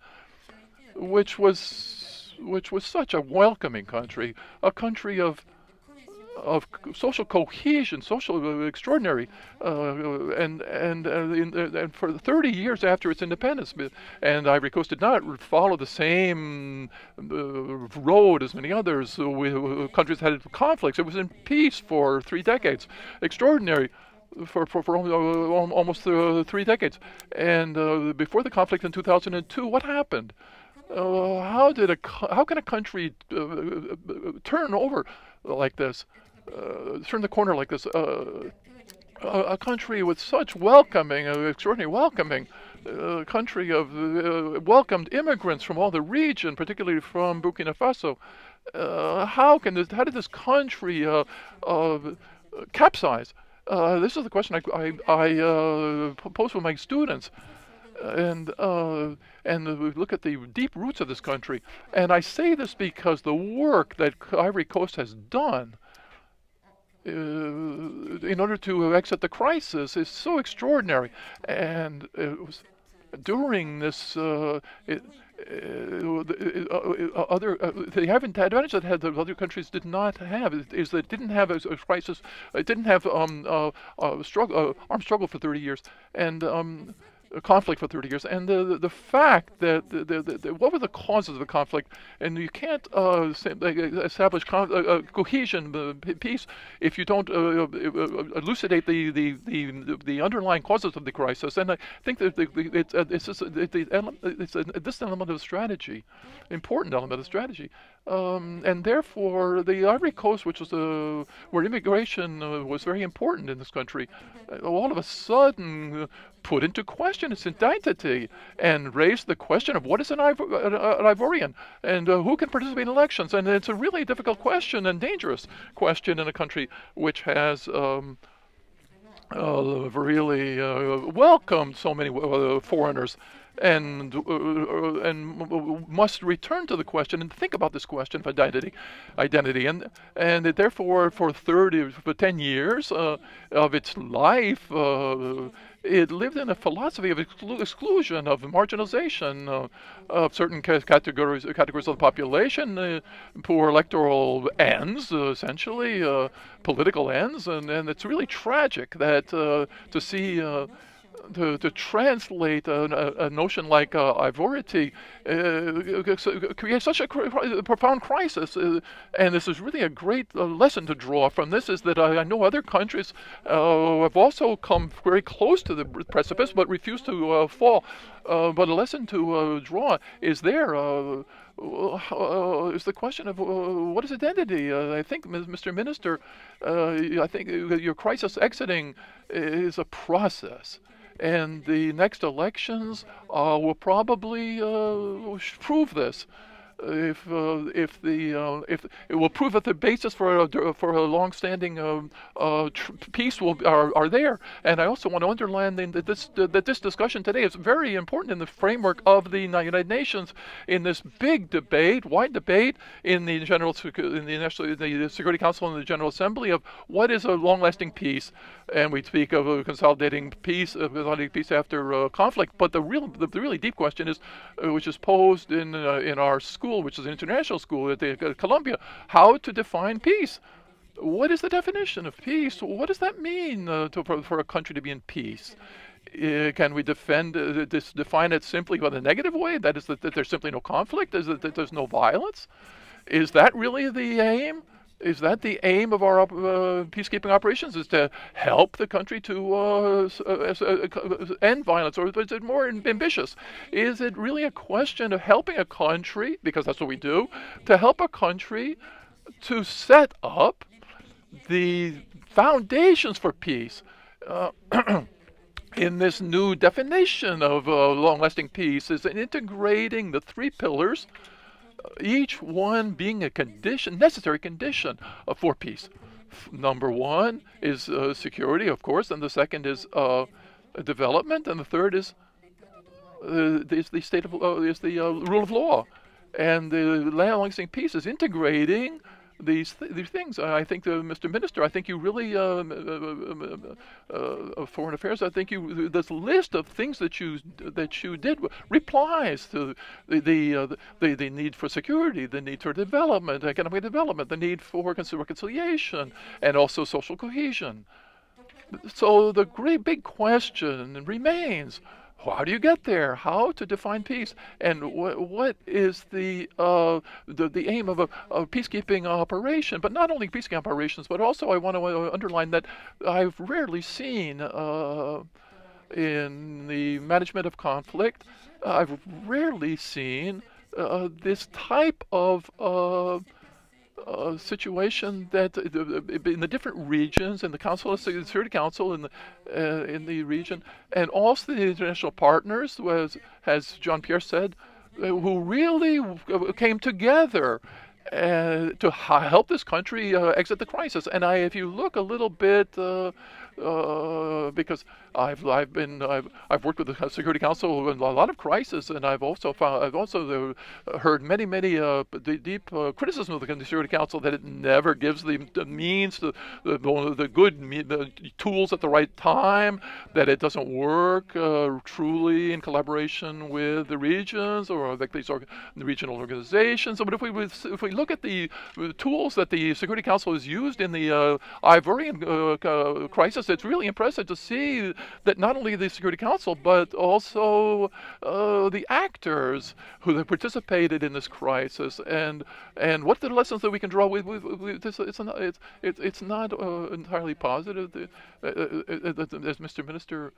which was which was such a welcoming country, a country of of social cohesion, social uh, extraordinary, uh, and and uh, in, uh, and for 30 years after its independence, and Ivory Coast did not follow the same uh, road as many others. We, countries had conflicts. It was in peace for three decades. Extraordinary for, for, for almost three decades. And before the conflict in 2002, what happened? Uh, how did a how can a country uh, turn over like this? uh, turn the corner like this. Uh, a, country with such welcoming, uh, extraordinary welcoming, a uh, country of uh, welcomed immigrants from all the region, particularly from Burkina Faso. Uh, how can this? How did this country capsize? this is the question I, I, I pose with my students and uh, and we look at the deep roots of this country. And I say this because the work that Ivory Coast has done uh, in order to exit the crisis is so extraordinary. And it was, during this, uh, it, uh, uh, other uh, they have an advantage that had the other countries did not have is that it didn't have a, a crisis, it didn't have um, uh, struggle, armed struggle for 30 years, and um, conflict for 30 years, and the the fact that the, the, the, what were the causes of the conflict, and you can't uh, establish uh, uh, cohesion, uh, peace, if you don't uh, elucidate the, the, the the underlying causes of the crisis. And I think that the, it's it's, just, it's a, this element of strategy, important element of strategy, um, and therefore the Ivory Coast, which was a where immigration was very important in this country, all of a sudden put into question its identity and raised the question of what is an, Ivor- uh, an Ivorian and uh, who can participate in elections. And it's a really difficult question and dangerous question in a country which has. Um, uh, really uh, welcomed so many uh, foreigners and uh, and must return to the question and think about this question of identity, identity, and and therefore for 30 for 10 years uh, of its life. Uh, it lived in a philosophy of exclu- exclusion, of marginalization uh, of certain ca- categories categories of the population, uh, for electoral ends, uh, essentially political ends, and, and it's really tragic that to see to, to translate a, a notion like uh, ivority uh, creates such a profound crisis. Uh, and this is really a great uh, lesson to draw from this is that I, I know other countries uh, have also come very close to the precipice but refuse to uh, fall. but a lesson to draw is there. Uh, is the question of uh, what is identity? Uh, I think, Mr. Minister, I think your crisis exiting is a process and the next elections uh, will probably uh, prove this. If uh, if the uh, if it will prove that the basis for a for a long-standing um, uh, peace will are, are there. And I also want to underline that this that this discussion today is very important in the framework of the United Nations in this big debate, wide debate in the general in the National the Security Council and the General Assembly of what is a long-lasting peace. And we speak of a consolidating peace, a consolidating peace after uh, conflict. But the real the, really deep question is, uh, which is posed in uh, in our school, which is an international school at the, uh, Columbia, how to define peace. What is the definition of peace? What does that mean uh, to, for, a country to be in peace? Uh, can we defend uh, this, define it simply in a negative way? That is that, that there's simply no conflict. Is that there's no violence? Is that really the aim? Is that the aim of our uh, peacekeeping operations? Is to help the country to uh, uh, uh, end violence, or is it more ambitious? Is it really a question of helping a country, because that's what we do, to help a country to set up the foundations for peace? Uh, in this new definition of uh, long-lasting peace is integrating the three pillars each one being a condition, necessary condition for peace. Number one is uh, security, of course, and the second is uh, development, and the third is uh, is the state of uh, is the uh, rule of law, and the long-lasting peace is integrating these th these things. I think, uh, Mr. Minister, I think you really, um, uh, uh, foreign affairs. I think you this list of things that you that you did replies to the the, the the need for security, the need for development, economic development, the need for reconciliation, and also social cohesion. So the great big question remains how do you get there? How to define peace? And wh what is the, uh, the, the aim of a, a, peacekeeping operation? But not only peacekeeping operations, but also I want to uh, underline that I've rarely seen uh, in the management of conflict, I've rarely seen uh, this type of uh, situation that in the different regions, in the Council of Security Council in the uh, in the region, and also the international partners, as as Jean Pierre said, uh, who really came together uh, to help this country uh, exit the crisis. And I, if you look a little bit, uh because I've I've been I've, I've worked with the Security Council in a lot of crises, and I've also found I've also uh, heard many many uh, deep criticism of the Security Council that it never gives the, the means, the the, the good the tools at the right time, that it doesn't work truly in collaboration with the regions or like these the regional organizations. But if we if we look at the tools that the Security Council has used in the uh, Ivorian uh, crisis, it's really impressive to see that not only the Security Council, but also uh, the actors who have participated in this crisis, and and what the lessons that we can draw with, with, with this. It's not, it's, it's, it's not uh, entirely positive. The, uh, uh, as Mr. Minister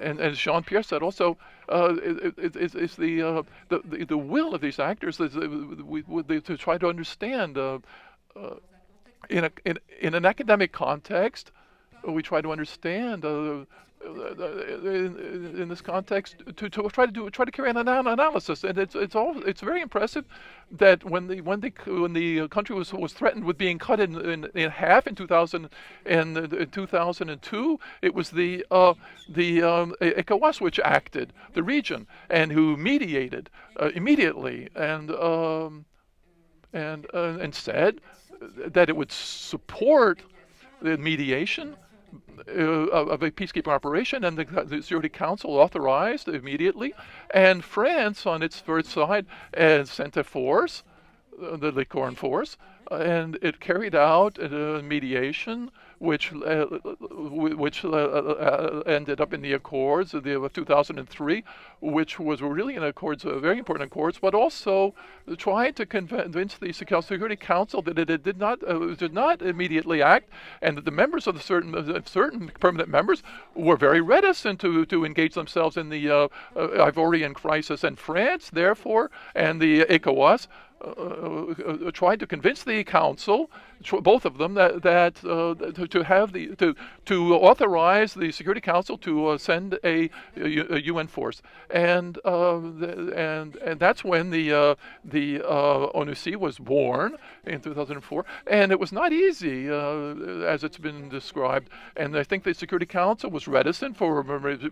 and as Jean Pierre said, also it, it, it's the, the the will of these actors. We, we, to try to understand uh, uh, in, a, in, in an academic context, we try to understand uh, in, in, this context to, to try to do try to carry an analysis, and it's it's all it's very impressive that when the when the when the country was was threatened with being cut in in, in half in 2000 and in 2002, it was the uh, the um, ECOWAS which acted, the region, and who mediated uh, immediately, and um, and, uh, and said that it would support the mediation uh, of a peacekeeping operation, and the, the, Security Council authorized immediately. And France, on its first side, uh, sent a force, uh, the Licorne force, and it carried out a mediation which uh, which uh, uh, ended up in the Accords of, the, of 2003, which was really an Accords, a very important Accords, but also trying to convince the Security Council that it, did not did not immediately act, and that the members of the certain certain permanent members were very reticent to to engage themselves in the Ivorian crisis, and France, therefore, and the ECOWAS uh, uh, tried to convince the council both of them, that that to, to, have the to to authorize the Security Council to send a, a, UN force, and the, and and that's when the the ONUCI was born in 2004, and it was not easy as it's been described, and I think the Security Council was reticent for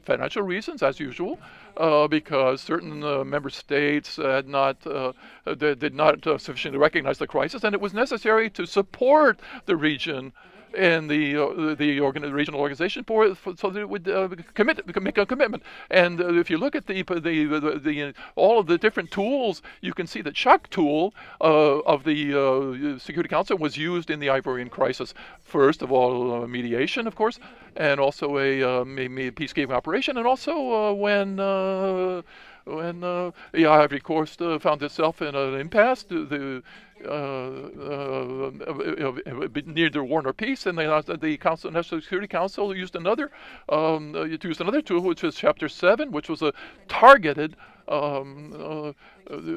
financial reasons, as usual, uh, because certain uh, member states had not uh, did not uh, sufficiently recognize the crisis, and it was necessary to support the region and the uh, the organ regional organization for, for, so that it would uh, commit make a commitment. And uh, if you look at the the, the, the all of the different tools, you can see that shock tool uh, of the uh, Security Council was used in the Ivorian crisis. First of all, uh, mediation, of course, and also a, peacekeeping operation, and also when when uh, the Ivory Coast uh, found itself in an impasse. The, uh, uh, uh, neither war nor peace, and they, the Council, National Security Council used another um, used another tool, which was Chapter Seven, which was a targeted um,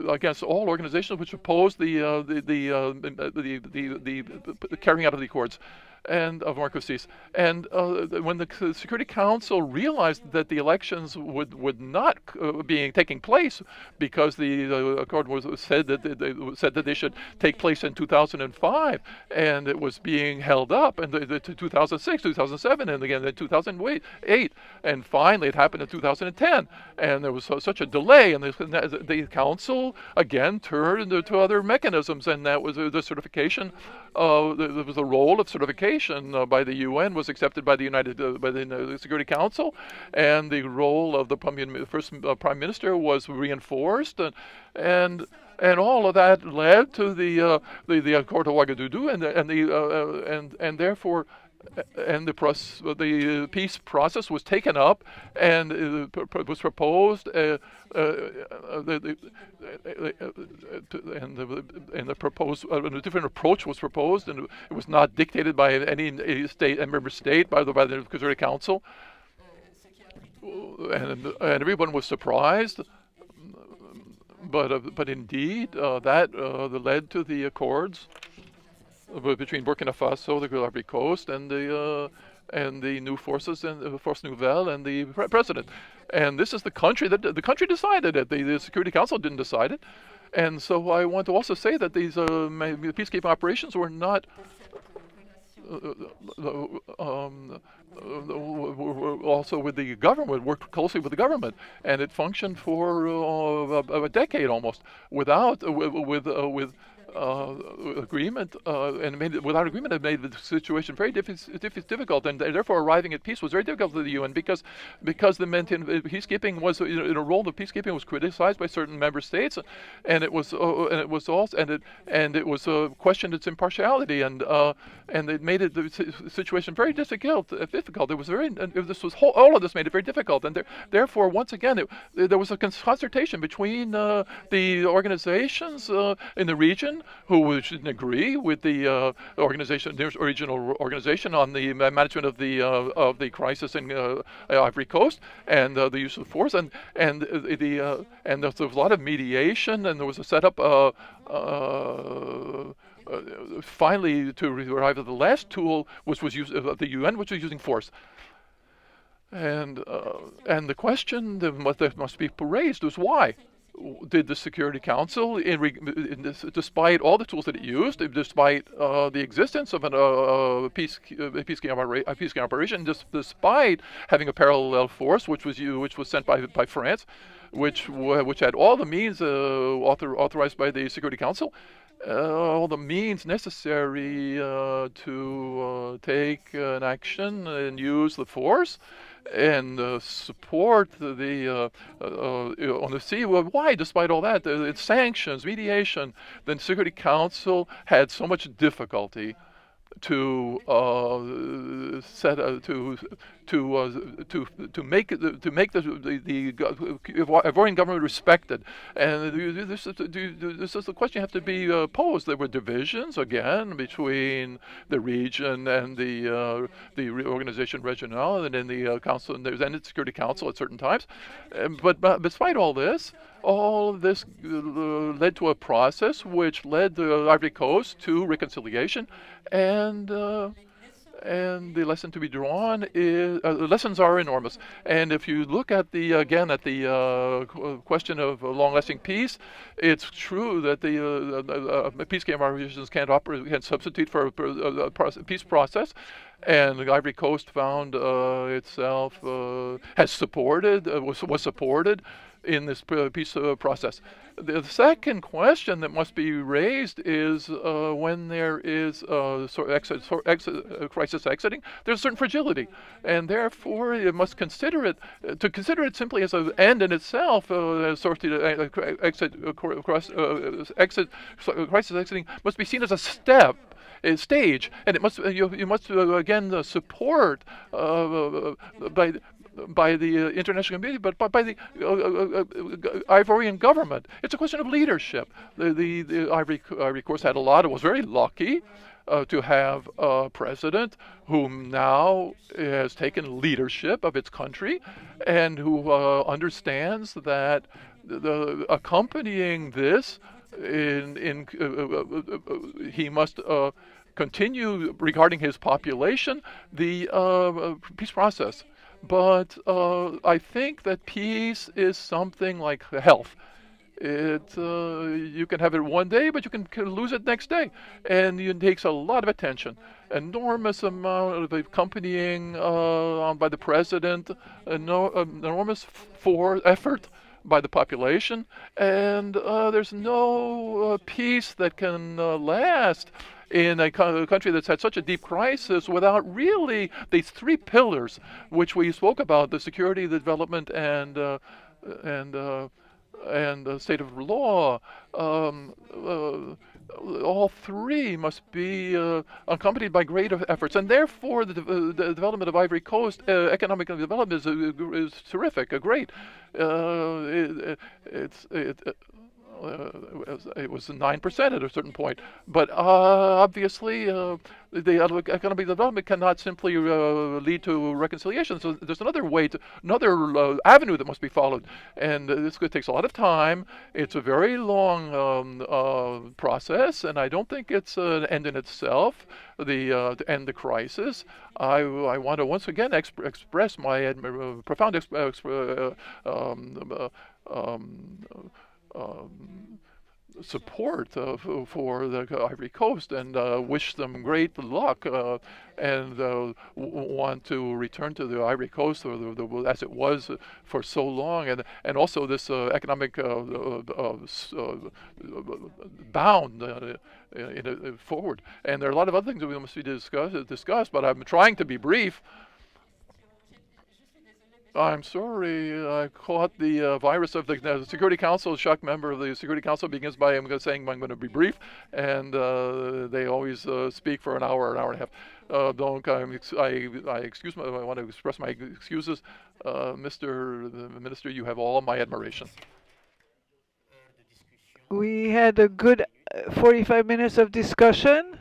against all organizations which oppose the uh, the the, uh, the, the, the, the, carrying out of the accords and of Marcoussis. And uh, when the Security Council realized that the elections would would not uh, be taking place because the accord was said that they, they, said that they should take place in 2005, and it was being held up and the, the 2006, 2007, and again in 2008, and finally it happened in 2010, and there was such a delay, and the, the council again turned to other mechanisms, and that was uh, the certification. Uh, there was a role of certification uh, by the UN was accepted by the United uh, by the uh, Security Council, and the role of the first uh, prime minister was reinforced, and and and all of that led to the the, the Accord of Ouagadougou, and the, and the and and therefore and the, the peace process was taken up and uh, was proposed, uh, uh, uh the, the, and, the, and the proposed, a different approach was proposed, and it was not dictated by any state, and member state, by the, by the Security Council. And, and everyone was surprised but uh, but indeed uh, that uh, led to the accords between Burkina Faso, the Ivory Coast, and the and the new forces and the Force Nouvelle and the pre president. And this is the country that the country decided it. The, the Security Council didn't decide it. And so I want to also say that these uh, peacekeeping operations were not um, also with the government, worked closely with the government, and it functioned for uh, a, decade almost without uh, with with, uh, with uh, agreement, uh, and made it, without agreement, it made the situation very difficult, and therefore arriving at peace was very difficult for the UN because because the maintain, peacekeeping was in a role of peacekeeping was criticized by certain member states, and it was uh, and it was also and it and it was uh, questioned its impartiality, and uh, and it made it the situation very difficult. Uh, difficult. It was very and this was whole, all of this made it very difficult, and there, therefore once again it, there was a consultation between the organizations in the region who didn't agree with the uh, organization, the original organization, on the management of the uh, of the crisis in uh, Ivory Coast and uh, the use of force, and and the uh, and there was a lot of mediation, and there was a setup. Uh, finally, to arrive at the last tool, which was used, the UN, which was using force. And and the question that must be raised was why did the Security Council, in, in this, despite all the tools that it used, despite uh, the existence of an, uh, peace, uh, peacekeeping, opera, peacekeeping operation, despite having a parallel force, which was which was sent by by France, which which had all the means uh, author, authorized by the Security Council, uh, all the means necessary uh, to uh, take an action and use the force and uh, support the uh, uh, ONUCI. Well, why, despite all that, it's sanctions, mediation, the Security Council had so much difficulty to uh, set uh, to to uh, to to make to make the the, the Ivorian government respected, and this is this is the question have to be uh, posed. There were divisions again between the region and the uh, the organization regional, and in the uh, council, and the Security Council at certain times, but, but despite all this, all of this uh, led to a process which led the Ivory Coast to reconciliation, and uh, and the lesson to be drawn is uh, the lessons are enormous. And if you look at the again at the uh, question of long-lasting peace, it's true that the uh, uh peacekeeping operations can't operate can substitute for a, peace process. And the Ivory Coast found uh, itself uh, has supported was was supported in this piece of process. The second question that must be raised is uh, when there is uh, sort of exit, sort exit, uh, crisis exiting, there's a certain fragility, and therefore it must consider it uh, to consider it simply as an end in itself. Uh, sort of uh, exit, exit, crisis exiting must be seen as a step a stage, and it must you, you must uh, again uh, support uh, by by the uh, international community, but by, by the uh, uh, Ivorian government. It's a question of leadership. The, the, the Ivory, Ivory Coast had a lot. It was very lucky. Uh, to have a president who now has taken leadership of its country and who uh, understands that the, accompanying this in, in uh, he must continue regarding his population the peace process but uh, I think that peace is something like health. It uh, you can have it one day, but you can, can lose it next day, and it takes a lot of attention, enormous amount of accompanying uh, by the president, enormous for effort by the population, and uh, there's no uh, peace that can uh, last in a country that's had such a deep crisis without really these three pillars, which we spoke about: the security, the development, and uh, and uh, and the state of law. Um, uh, all three must be uh, accompanied by great efforts, and therefore the, de- the development of Ivory Coast, uh, economic development is, uh, is terrific, great. It, it's it, uh, it was nine percent at a certain point. But uh, obviously, uh, the economic development cannot simply uh, lead to reconciliation. So there's another way, to, another uh, avenue that must be followed, and this takes a lot of time. It's a very long um, uh, process, and I don't think it's an end in itself. The to end the crisis. I, I want to once again exp- express my profound exp- um, um, um, support uh, for the Ivory Coast and uh, wish them great luck uh, and uh, want to return to the Ivory Coast or the, the, as it was for so long. And and also this uh, economic uh, bound in, forward. And there are a lot of other things that we must be discuss, discussed but I'm trying to be brief I'm sorry, I caught the uh, virus of the, the, Security Council. Shock member of the Security Council begins by saying I'm going to be brief, and uh, they always uh, speak for an hour, an hour and a half. Uh, don't ex- I, I excuse my, I want to express my excuses, uh, Mr. Minister. You have all my admiration. We had a good uh, 45 minutes of discussion,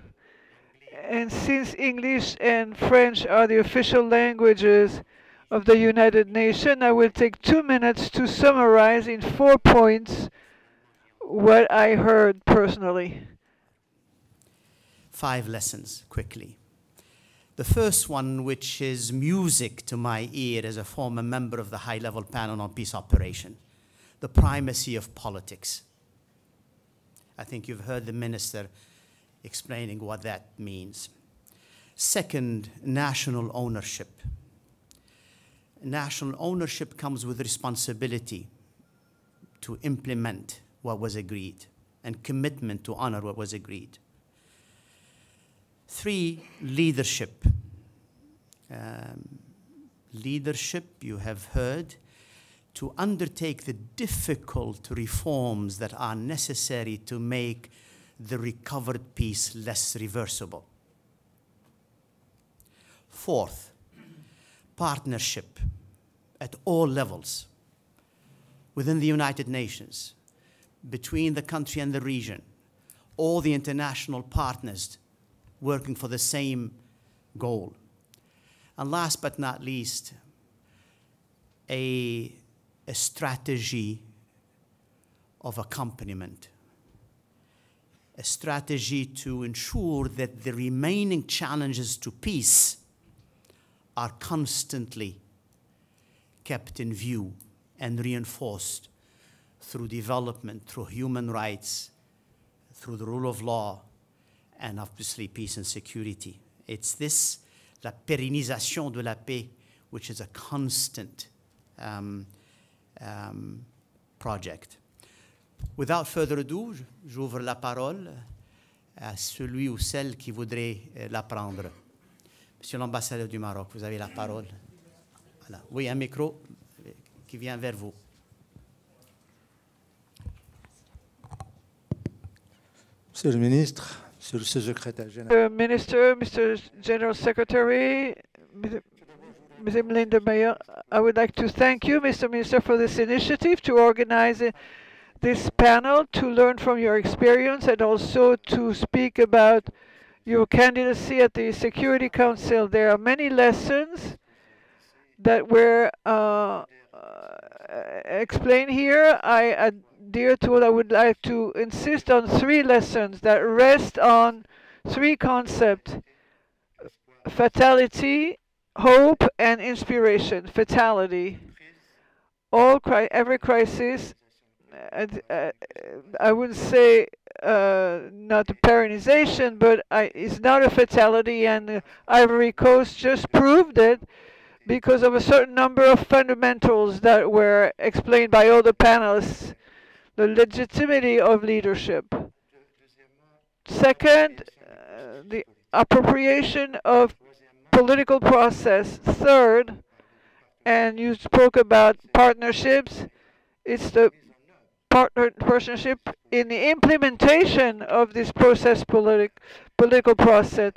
and since English and French are the official languages of the United Nations. I will take two minutes to summarize in four points what I heard personally. Five lessons quickly. The first one, which is music to my ear as a former member of the high level panel on peace operation, the primacy of politics. I think you've heard the minister explaining what that means. Second, national ownership national ownership comes with responsibility to implement what was agreed and commitment to honor what was agreed. Three, leadership. Um, leadership, you have heard, to undertake the difficult reforms that are necessary to make the recovered peace less reversible. Fourth, partnership at all levels within the United Nations, between the country and the region, all the international partners working for the same goal. And last but not least, a, a strategy of accompaniment, a strategy to ensure that the remaining challenges to peace are constantly kept in view and reinforced through development, through human rights, through the rule of law, and obviously peace and security. It's this, la pérennisation de la paix, which is a constant um, um, project. Without further ado, j'ouvre la parole à celui ou celle qui voudrait euh, la prendre. Monsieur l'ambassadeur du Maroc, vous avez la parole. Voilà. Oui, un micro euh, qui vient vers vous. Monsieur le ministre, Monsieur le secrétaire général, Mr. Minister, Mr. General Secretary. Ms. Melinda Mayor, I would like to thank you, Mr. Minister, for this initiative to organize this panel to learn from your experience and also to speak about your candidacy at the Security Council. There are many lessons that were uh, uh, explained here. I adhere to what I would like to insist on three lessons that rest on three concepts fatality, hope, and inspiration. Fatality. All cri- every crisis, uh, uh, I wouldn't say uh, not a perennisation, but I, it's not a fatality, and Ivory Coast just proved it because of a certain number of fundamentals that were explained by all the panelists. The legitimacy of leadership. Second, uh, the appropriation of political process. Third, and you spoke about partnerships, it's the partner partnership in the implementation of this process politic, political process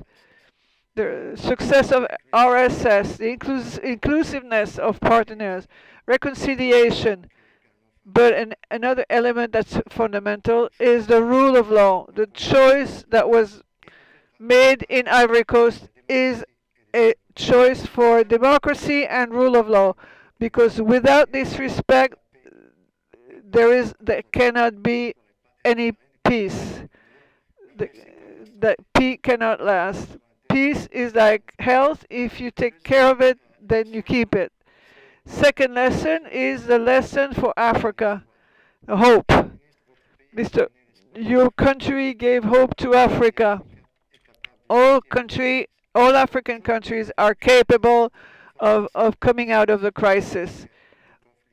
the success of RSS, the inclus inclusiveness of partners, reconciliation. But an, another element that's fundamental is the rule of law. The choice that was made in Ivory Coast is a choice for democracy and rule of law, because without this respect, there is there cannot be any peace. The, that peace cannot last peace is like health. If you take care of it, then you keep it. Second lesson is the lesson for Africa, hope. Mr. Your country gave hope to Africa. All country, all African countries are capable of, of coming out of the crisis.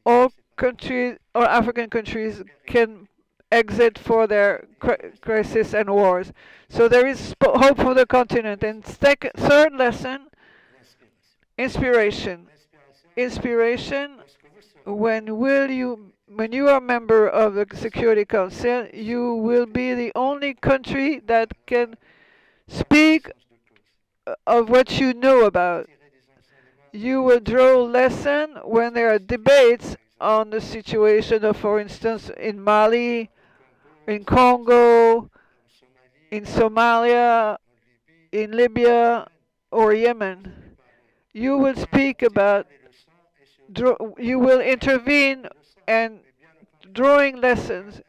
All countries, all African countries can exit for their cri crisis and wars. So there is hope for the continent. And third lesson, inspiration. Inspiration. When will you, when you are a member of the Security Council, you will be the only country that can speak uh, of what you know about. You will draw lesson when there are debates on the situation of, for instance, in Mali, in Congo, in Somalia, in Libya, or Yemen. You will speak about, you will intervene and drawing lessons,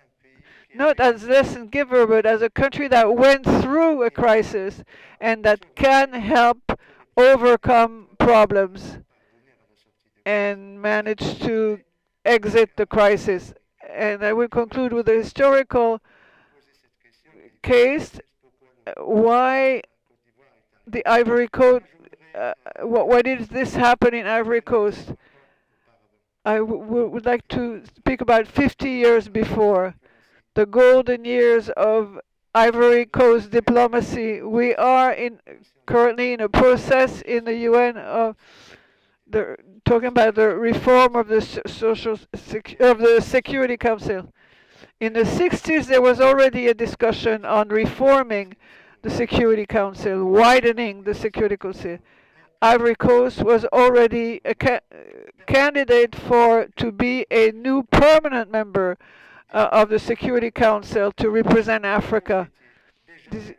not as lesson giver, but as a country that went through a crisis and that can help overcome problems and manage to exit the crisis and I will conclude with a historical case why the Ivory Coast, uh, why did this happen in Ivory Coast? I would like to speak about 50 years before, the golden years of Ivory Coast diplomacy. We are in currently in a process in the UN of the talking about the reform of the social of the Security Council. In the 60s, there was already a discussion on reforming the Security Council, widening the Security Council. Ivory Coast was already a ca candidate for to be a new permanent member uh, of the Security Council to represent Africa. This,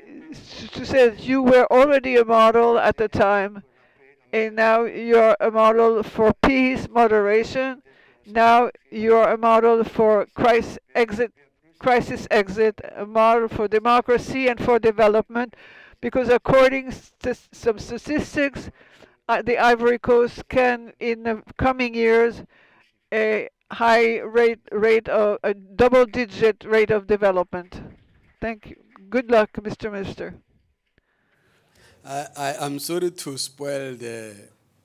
to say that you were already a model at the time, and now you're a model for peace, moderation. Now you're a model for crisis exit, crisis exit, a model for democracy and for development, because according to some statistics, uh, the Ivory Coast can, in the coming years, a high rate rate of a double-digit rate of development. Thank you. Good luck, Mr. Minister. I, I am sorry to spoil the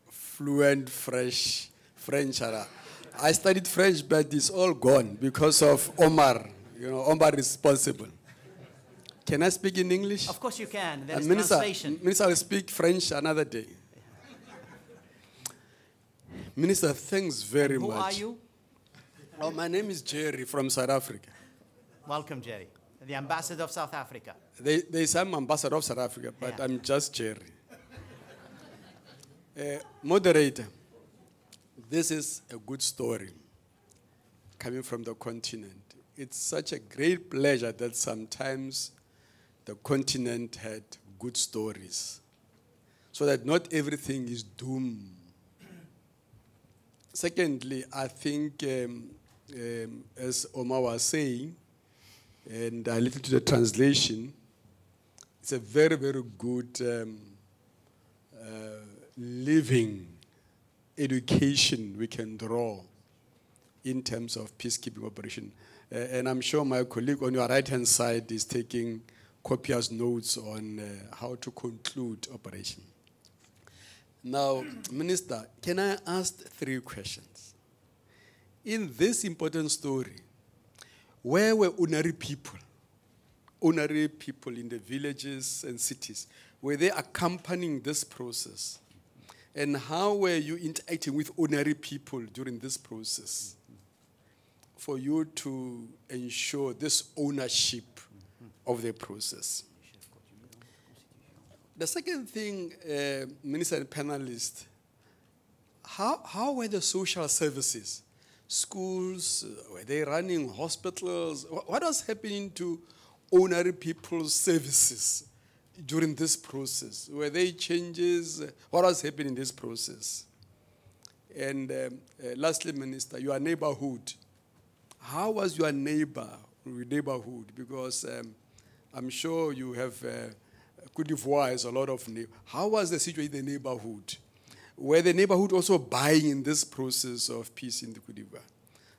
fluent French French. uh, I studied French, but it's all gone because of Omar. You know, Omar is responsible. Can I speak in English? Of course you can. Uh, There's Minister, translation. Minister, I'll speak French another day. Minister, thanks very Who much. are you? Oh, my name is Jerry from South Africa. Welcome, Jerry. The ambassador of South Africa. They, they say I'm ambassador of South Africa, but Yeah. I'm just Jerry. Uh, moderator, this is a good story coming from the continent. It's such a great pleasure that sometimes the continent had good stories, so that not everything is doom. Secondly, I think, um, um, as Omar was saying, and I listened to the translation. It's a very, very good um, uh, living education we can draw in terms of peacekeeping operation. Uh, and I'm sure my colleague on your right hand side is taking copious notes on uh, how to conclude operation. Now, Minister, can I ask three questions? In this important story, where were ordinary people, ordinary people in the villages and cities, were they accompanying this process? And how were you interacting with ordinary people during this process for you to ensure this ownership of the process? The second thing, uh, Minister and panelists, how, how were the social services? Schools, were they running hospitals? What was happening to ordinary people's services during this process? Were there changes? What was happening in this process? And um, uh, lastly, Minister, your neighborhood. How was your neighbor, neighborhood? Because um, I'm sure you have uh, Cote d'Ivoire a lot of neighbor. How was the situation in the neighborhood? Were the neighborhood also buying in this process of peace in the Cote d'Ivoire?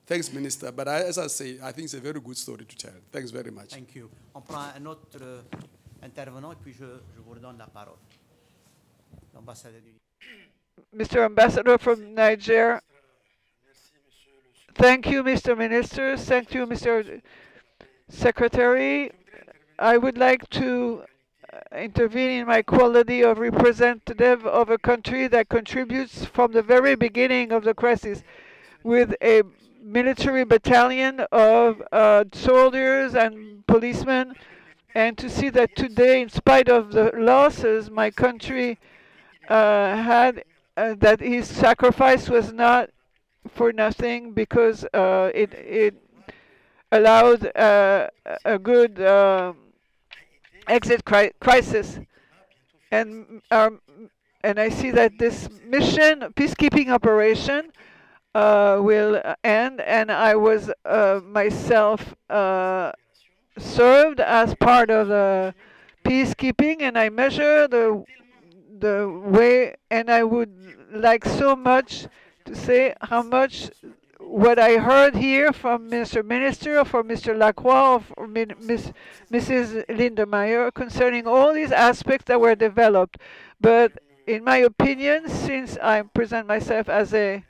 Thanks, Minister. But I, as I say, I think it's a very good story to tell. Thanks very much. Thank you. On prend un autre intervenant et puis je, je vous redonne la parole. L'ambassadeur du Mr. Ambassador from Niger. Thank you, Mr. Minister. Thank you, Mr. Secretary. I would like to intervene in my quality of representative of a country that contributes from the very beginning of the crisis with a military battalion of uh, soldiers and policemen, and to see that today, in spite of the losses, my country uh, had uh, that his sacrifice was not for nothing because uh, it it allowed uh, a good um, exit cri- crisis, and um, and I see that this mission, peacekeeping operation, uh, will end, and I was uh, myself uh, served as part of the peacekeeping, and I measure the the way, and I would like so much to say how much what I heard here from Mr. Minister or from Mr. Lacroix or from Miss, Mrs. Lindenmayer concerning all these aspects that were developed. But in my opinion, since I present myself as a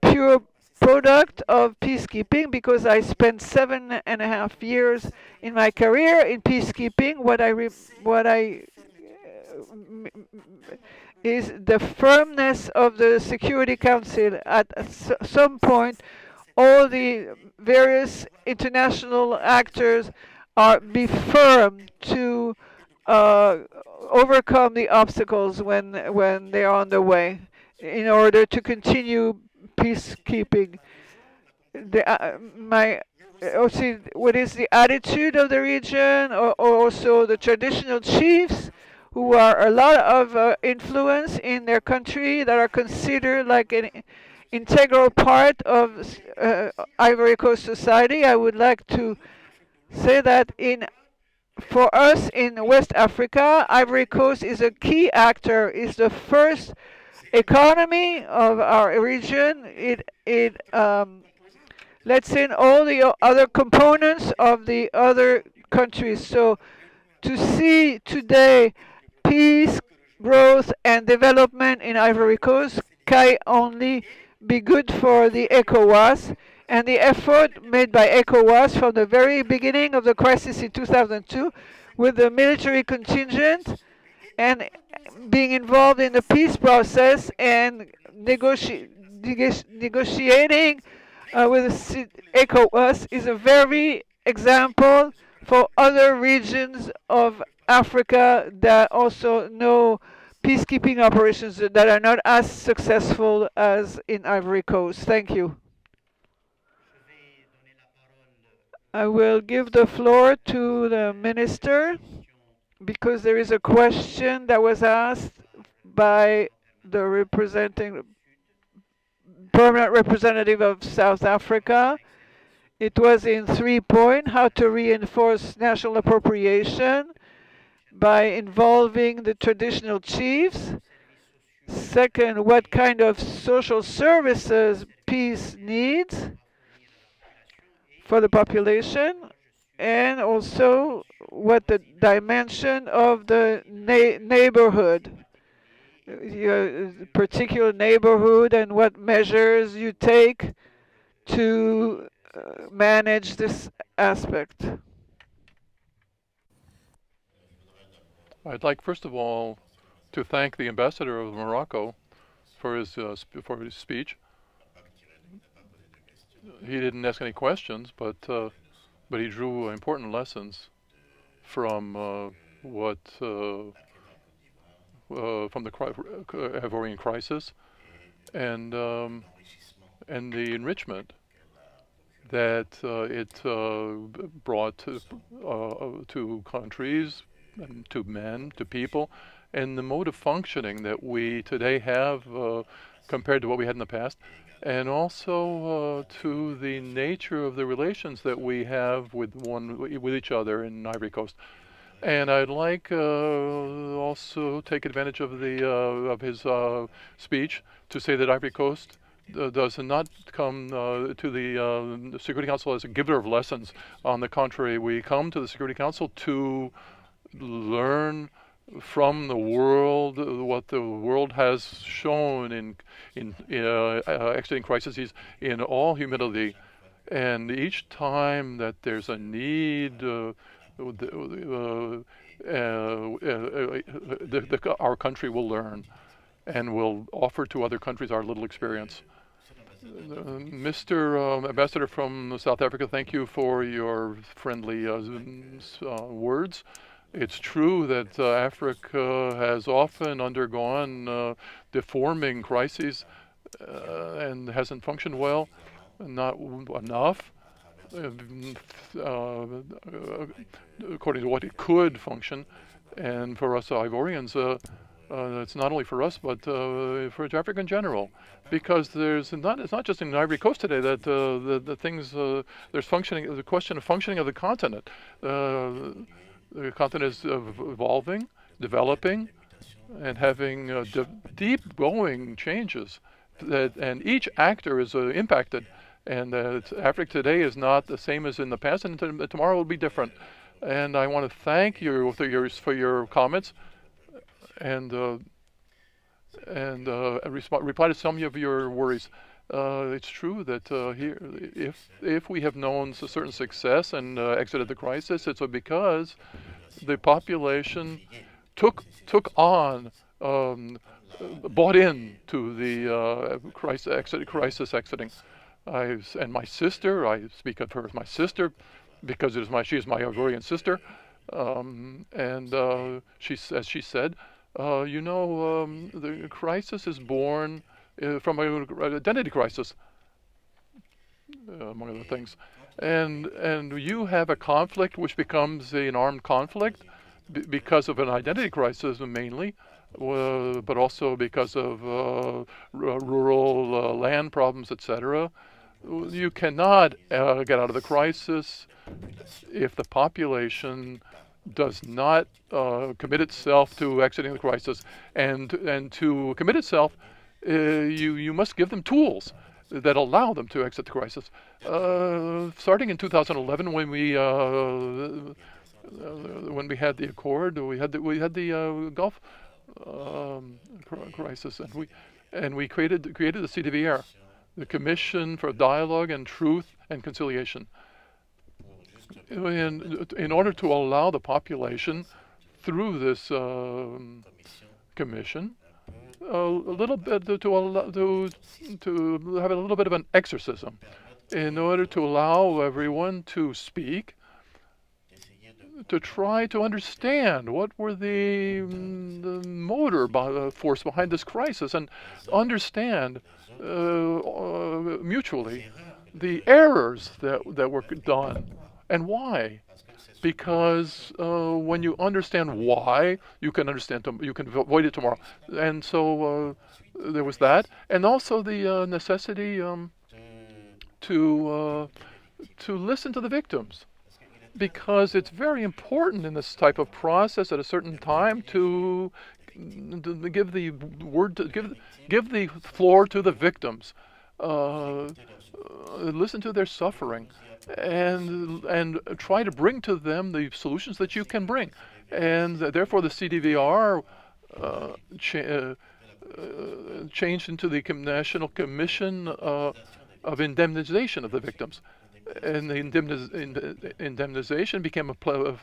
pure product of peacekeeping because I spent seven and a half years in my career in peacekeeping. What I what I uh, is the firmness of the Security Council. At some point, all the various international actors are be firm to uh, overcome the obstacles when when they are on the way in order to continue peacekeeping. The, uh, my also, what is the attitude of the region, or, or also the traditional chiefs who are a lot of uh, influence in their country that are considered like an integral part of uh, Ivory Coast society. I would like to say that in for us in West Africa, Ivory Coast is a key actor, is the first economy of our region. It it um, lets in all the other components of the other countries. So to see today peace, growth, and development in Ivory Coast. Can only be good for the ECOWAS and the effort made by ECOWAS from the very beginning of the crisis in 2002 with the military contingent and being involved in the peace process and negoti negotiating uh, with ECOWAS is a very example for other regions of Africa that also know peacekeeping operations that are not as successful as in Ivory Coast. Thank you. I will give the floor to the minister because there is a question that was asked by the representing permanent representative of South Africa. It was in three points, how to reinforce national appropriation by involving the traditional chiefs. Second, what kind of social services peace needs for the population and also what the dimension of the na neighborhood, your particular neighborhood and what measures you take to uh, manage this aspect. I'd like, first of all, to thank the ambassador of Morocco for his uh, for his speech. He didn't ask any questions, but uh, but he drew important lessons from uh, what uh, uh from the Ivorian crisis and um, and the enrichment that uh, it brought to, to countries, to men, to people, and the mode of functioning that we today have compared to what we had in the past and also uh, to the nature of the relations that we have with one with each other in Ivory Coast. And I'd like uh, also take advantage of the uh, of his uh, speech to say that Ivory Coast uh, does not come uh, to the, the Security Council as a giver of lessons. On the contrary, we come to the Security Council to learn from the world, what the world has shown in in uh, uh, exiting crises in all humility, and each time that there's a need, uh, uh, uh, the, the, our country will learn, and will offer to other countries our little experience. Mr. Um, Ambassador from South Africa, thank you for your friendly words. It's true that uh, Africa has often undergone uh, deforming crises uh, and hasn't functioned well, not enough, uh, according to what it could function. And for us Ivorians, uh, uh, it's not only for us, but for Africa in general, because there's not it's not just in Ivory Coast today that the the things there's functioning the question of functioning of the continent the continent is evolving, developing, and having uh, deep going changes. That, and each actor is uh, impacted. And uh, Africa today is not the same as in the past, and tomorrow will be different. And I want to thank you for your, for your comments and uh, and uh, reply to some of your worries. Uh, it's true that uh, here, if if we have known a certain success and uh, exited the crisis, it's because the population took took on, um, bought in to the uh, crisis, exit, crisis exiting. I and my sister, I speak of her as my sister because it is my she is my Ivorian sister. Um, and uh, she, as she said, uh, you know, um, the crisis is born from an identity crisis, uh, among other things. And, and you have a conflict which becomes an armed conflict because of an identity crisis mainly, uh, but also because of uh, rural uh, land problems, etc. You cannot uh, get out of the crisis if the population does not uh, commit itself to exiting the crisis, and and to commit itself, uh, you you must give them tools that allow them to exit the crisis. Uh, starting in 2011, when we uh, uh, when we had the accord, we had the, we had the Gulf um, crisis, and we and we created created the CDVR, the Commission for Dialogue and Truth and Conciliation. In, in order to allow the population through this um, commission a, little bit to, to, to have a little bit of an exorcism in order to allow everyone to speak, to try to understand what were the, the motor uh, force behind this crisis and understand uh, uh, mutually the errors that, that were done and why because uh, when you understand why, you can understand you can avoid it tomorrow. And so uh, there was that, and also the uh, necessity um, to uh, to listen to the victims, because it's very important in this type of process at a certain time to, give the word to give give the floor to the victims. Uh, listen to their suffering and and try to bring to them the solutions that you can bring. And therefore, the CDVR uh, cha uh, uh, changed into the National Commission uh, of Indemnization of the Victims and the indemniz indemnization became a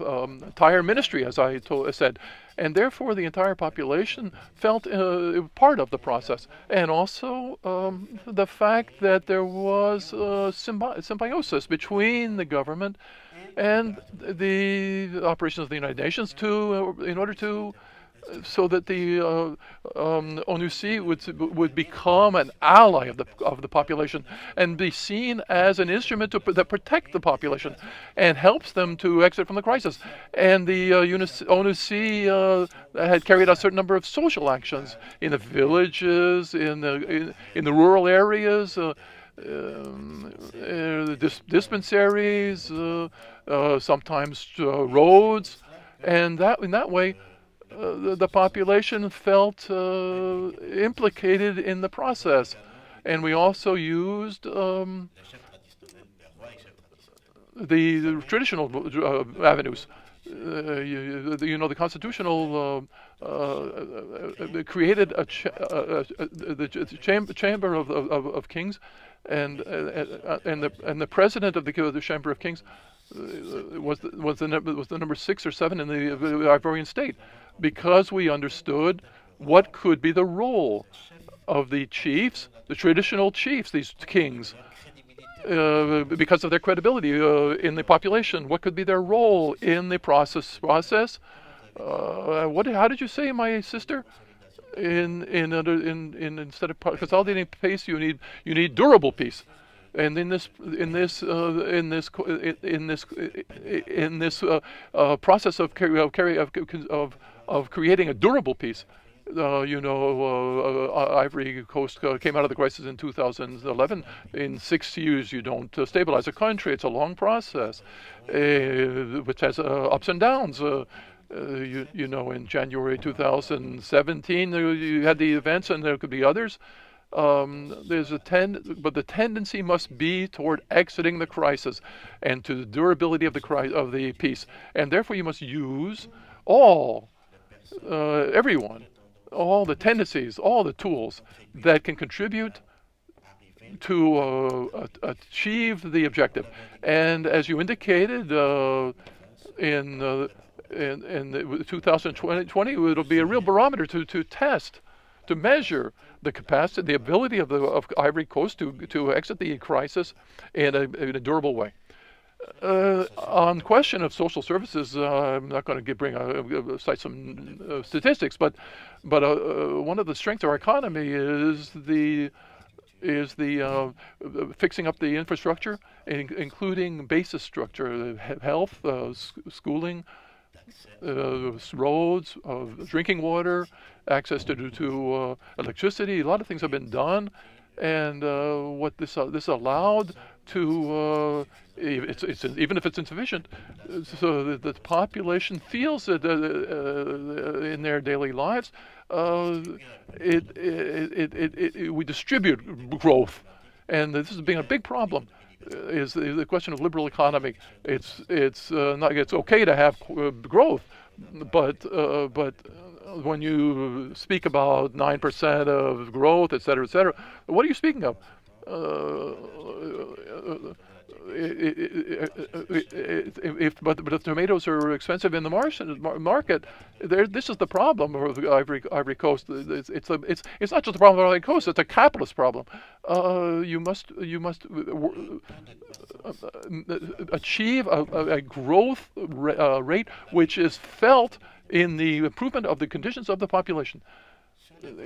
um, entire ministry, as I told, said, and therefore the entire population felt uh, part of the process, and also um, the fact that there was uh, symbi symbiosis between the government and the operations of the United Nations to, uh, in order to so that the uh, um, would would become an ally of the of the population and be seen as an instrument to, that protect the population and helps them to exit from the crisis. And the uh, uh, had carried out a certain number of social actions in the villages, in the in, in the rural areas. Uh, um, uh, dis dispensaries, uh, uh, sometimes roads, and that in that way, uh, the, population felt uh, implicated in the process. And we also used um, the, the, traditional uh, avenues. Uh, you, you, know, the constitutional uh, uh, created a cha the chamber, chamber of, of, of kings, and and the and the president of the, the chamber of kings was the, was the was the number six or seven in the Ivorian state because we understood what could be the role of the chiefs, the traditional chiefs, these kings, uh, because of their credibility uh, in the population. What could be their role in the process? Process. Uh, what? How did you say, my sister? In in in in instead of consolidating peace, you need you need durable peace and in this in this uh, in this in this in this uh, uh, process of carry of, carry of, of of creating a durable peace. Uh, you know, uh, uh, Ivory Coast uh, came out of the crisis in 2011. In six years, you don't uh, stabilize a country. It's a long process, uh, which has ups and downs. You, you, know, in January 2017, you had the events, and there could be others. Um, there's a tend, but the tendency must be toward exiting the crisis and to the durability of the cri- of the peace, and therefore you must use all uh, everyone, all the tendencies, all the tools that can contribute to uh, achieve the objective. And as you indicated, uh, in, uh, in, in 2020, it'll be a real barometer to, to test, to measure the capacity, the ability of the of Ivory Coast to, to exit the crisis in a, in a durable way. Uh, on question of social services, uh, I'm not going to bring uh, cite some uh, statistics, but but uh, uh, one of the strengths of our economy is the is the fixing up the infrastructure, in, including basis structure, health, schooling, roads, drinking water, access to to electricity. A lot of things have been done, and what this this allowed to it's, it's, even if it's insufficient, so that the population feels it uh, uh, in their daily lives. Uh, it, it, it, it, we distribute growth, and this has been a big problem. Is the, the question of liberal economy? It's it's uh, not it's okay to have growth, but uh, but when you speak about nine percent of growth, et cetera, et cetera, what are you speaking of? Uh, if but, but if tomatoes are expensive in the market, there this is the problem of the Ivory Ivory Coast. It's it's, a, it's it's not just a problem of Ivory Coast. It's a capitalist problem. Uh, you must you must uh, achieve a, a growth uh, rate which is felt in the improvement of the conditions of the population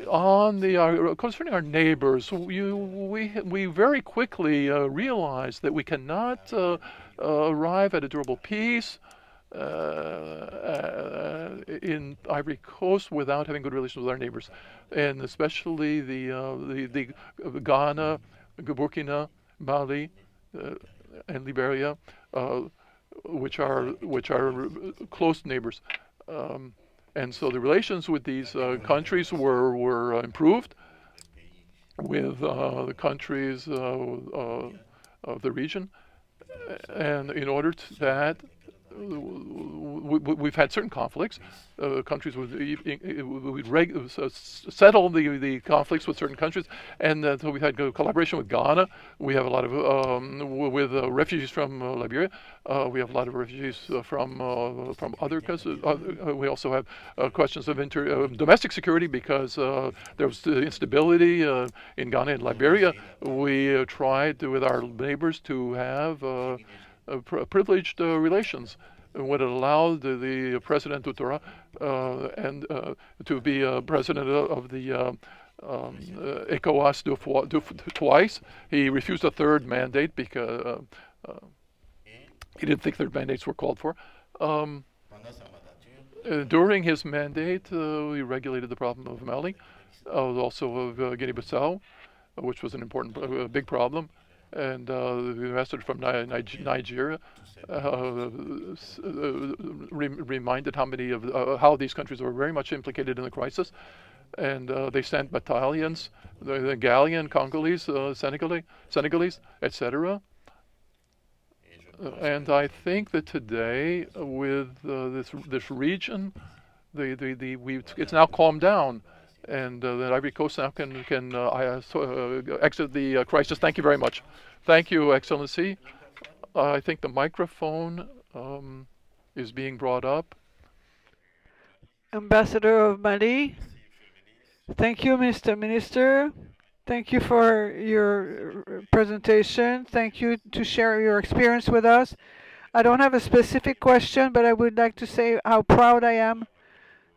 on the uh, concerning our neighbors, you, we we very quickly uh, realized that we cannot uh, uh arrive at a durable peace uh, uh, in Ivory Coast without having good relations with our neighbors, and especially the the, the Ghana, Burkina, Mali, and Liberia, which are which are close neighbors. Um, and so the relations with these uh, countries were, were uh, improved with uh, the countries uh, uh, of the region. And in order to that, we, have had certain conflicts. Uh, countries would, would uh, settle the, the conflicts with certain countries, and uh, so we've had collaboration with Ghana. We have a lot of um, with uh, refugees from uh, Liberia. Uh, we have a lot of refugees from from other countries. we also have questions of inter- domestic security because there was instability in Ghana and Liberia. We tried to, with our neighbors to have privileged uh, relations and what allowed the, President Ouattara uh, and uh, to be president of the um, um, ECOWAS twice. He refused a third mandate because he didn't think third mandates were called for. Um, uh, during his mandate, uh, we regulated the problem of Mali, uh, also of Guinea-Bissau, which was an important, big problem and uh, the ambassador from Nigeria uh, re reminded how many of uh, how these countries were very much implicated in the crisis, and uh, they sent battalions, the, the Congolese, uh, Senegalese, Senegalese, etc. And I think that today, with uh, this this region, the the, the we it's now calmed down and uh, Ivory Coast now can can uh, uh, exit the crisis. Thank you very much. Thank you, Excellency. I think the microphone um, is being brought up. Ambassador of Mali. Thank you, Mr. Minister. Thank you for your presentation. Thank you to share your experience with us. I don't have a specific question, but I would like to say how proud I am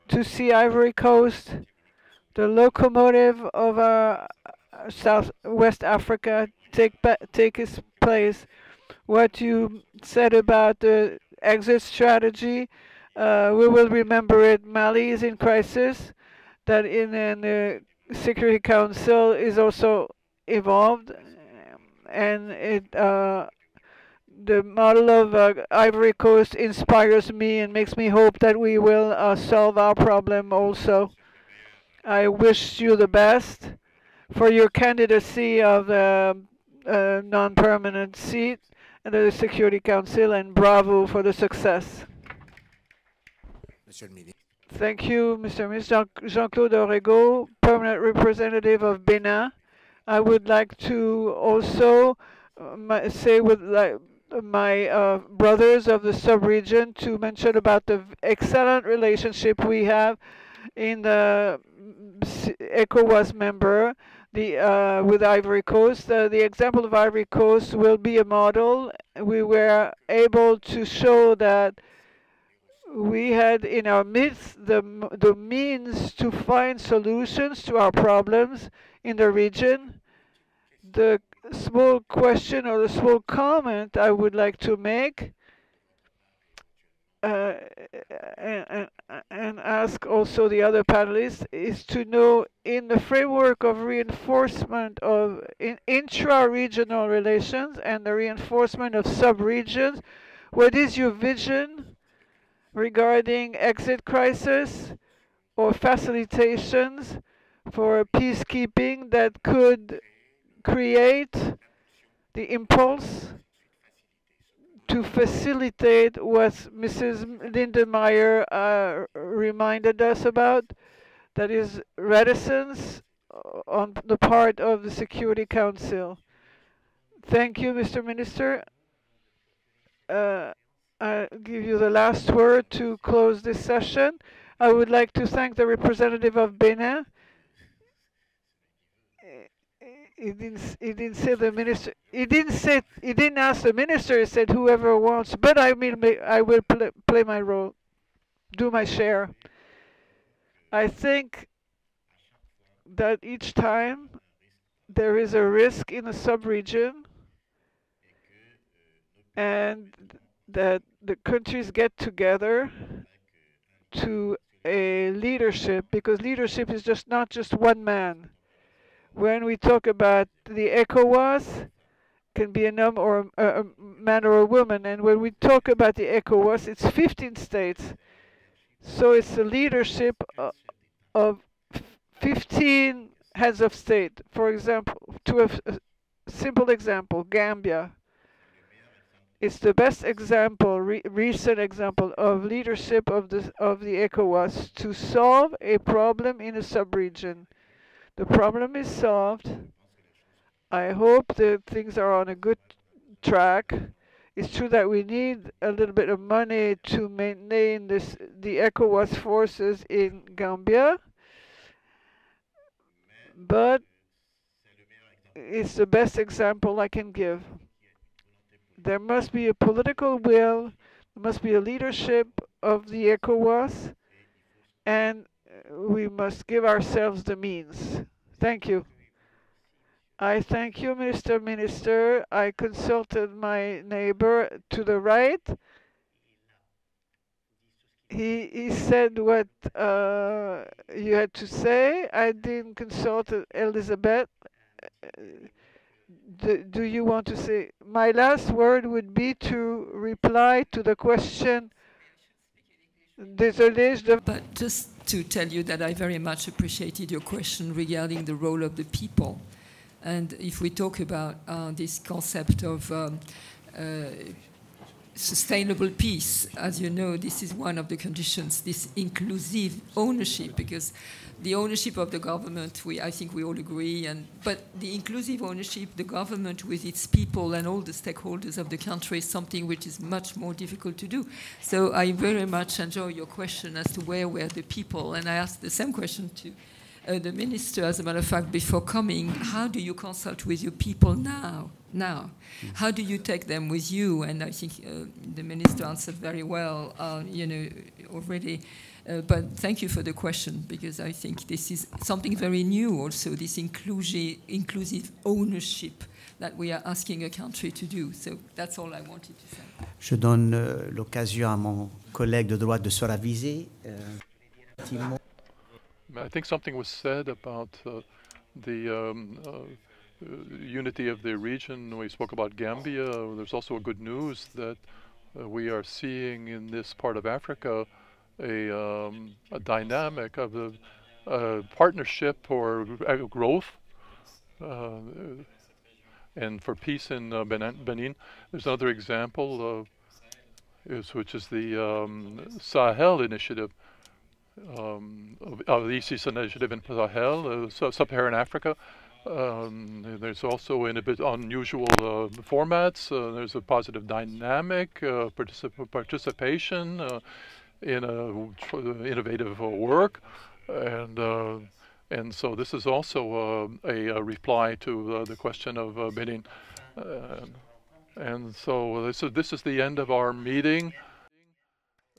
to see Ivory Coast the locomotive of uh, South West Africa take take its place. What you said about the exit strategy, uh, we will remember it. Mali is in crisis. That in, the Security Council is also evolved, and it uh, the model of uh, Ivory Coast inspires me and makes me hope that we will uh, solve our problem also. I wish you the best for your candidacy of the uh, non-permanent seat in the Security Council and bravo for the success. Thank you, Mr. Minister. Jean-Claude Do Rego, permanent representative of Benin. I would like to also uh, say with like, my uh, brothers of the sub-region to mention about the excellent relationship we have in the ECOWAS member, the uh, with Ivory Coast. Uh, the example of Ivory Coast will be a model. We were able to show that we had in our midst the the means to find solutions to our problems in the region. The small question or the small comment I would like to make uh, and, and, ask also the other panelists is to know in the framework of reinforcement of in intra-regional relations and the reinforcement of sub-regions, what is your vision regarding exit crisis or facilitations for peacekeeping that could create the impulse to facilitate what Mrs. Lindenmayer uh, reminded us about, that is reticence uh, on the part of the Security Council. Thank you, Mr. Minister. Uh, I'll give you the last word to close this session. I would like to thank the representative of Benin he didn't he didn't say the minister he didn't say he didn't ask the minister he said whoever wants but i mean i will play, play my role do my share. I think that each time there is a risk in a sub-region and that the countries get together to a leadership because leadership is just not just one man when we talk about the ECOWAS, can be a number or a, a, man or a woman, and when we talk about the ECOWAS, it's 15 states. So it's the leadership uh, of 15 heads of state. For example, to a, a simple example, Gambia. It's the best example, re recent example of leadership of the of the ECOWAS to solve a problem in a sub-region. The problem is solved. I hope that things are on a good track. It's true that we need a little bit of money to maintain this, the ECOWAS forces in Gambia, but it's the best example I can give. There must be a political will, there must be a leadership of the ECOWAS, and we must give ourselves the means. Thank you. I thank you, Mr. Minister. I consulted my neighbor to the right. He, he said what uh, you had to say. I didn't consult Elisabeth. Do, do you want to say? My last word would be to reply to the question but just to tell you that I very much appreciated your question regarding the role of the people. And if we talk about uh, this concept of um, uh, sustainable peace, as you know, this is one of the conditions, this inclusive ownership, because the ownership of the government, we, I think we all agree, and, but the inclusive ownership, the government with its people and all the stakeholders of the country is something which is much more difficult to do. So I very much enjoy your question as to where were the people, and I asked the same question to uh, the minister, as a matter of fact, before coming, how do you consult with your people now? Now, how do you take them with you? And I think uh, the minister answered very well. Uh, you know, already uh, but thank you for the question because I think this is something very new also, this inclusive, inclusive ownership that we are asking a country to do. So that's all I wanted to say. Je donne euh, l'occasion à mon collègue de droite de se raviser. Euh, I think something was said about uh, the um, uh, unity of the region. We spoke about Gambia. There's also a good news that uh, we are seeing in this part of Africa a, um, a dynamic of a, a partnership or growth. Uh, and for peace in uh, Benin, there's another example is, which is the um, Sahel initiative, um, of, of, the ISIS initiative in Sahel, uh, sub-Saharan Africa. Um, there's also in a bit unusual uh, formats. Uh, there's a positive dynamic, uh, particip participation, uh, in a innovative work, and uh, And so this is also uh, a, a, reply to uh, the question of uh, bidding. Uh, and so this is, this is the end of our meeting.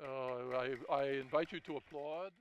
Uh, I, I invite you to applaud.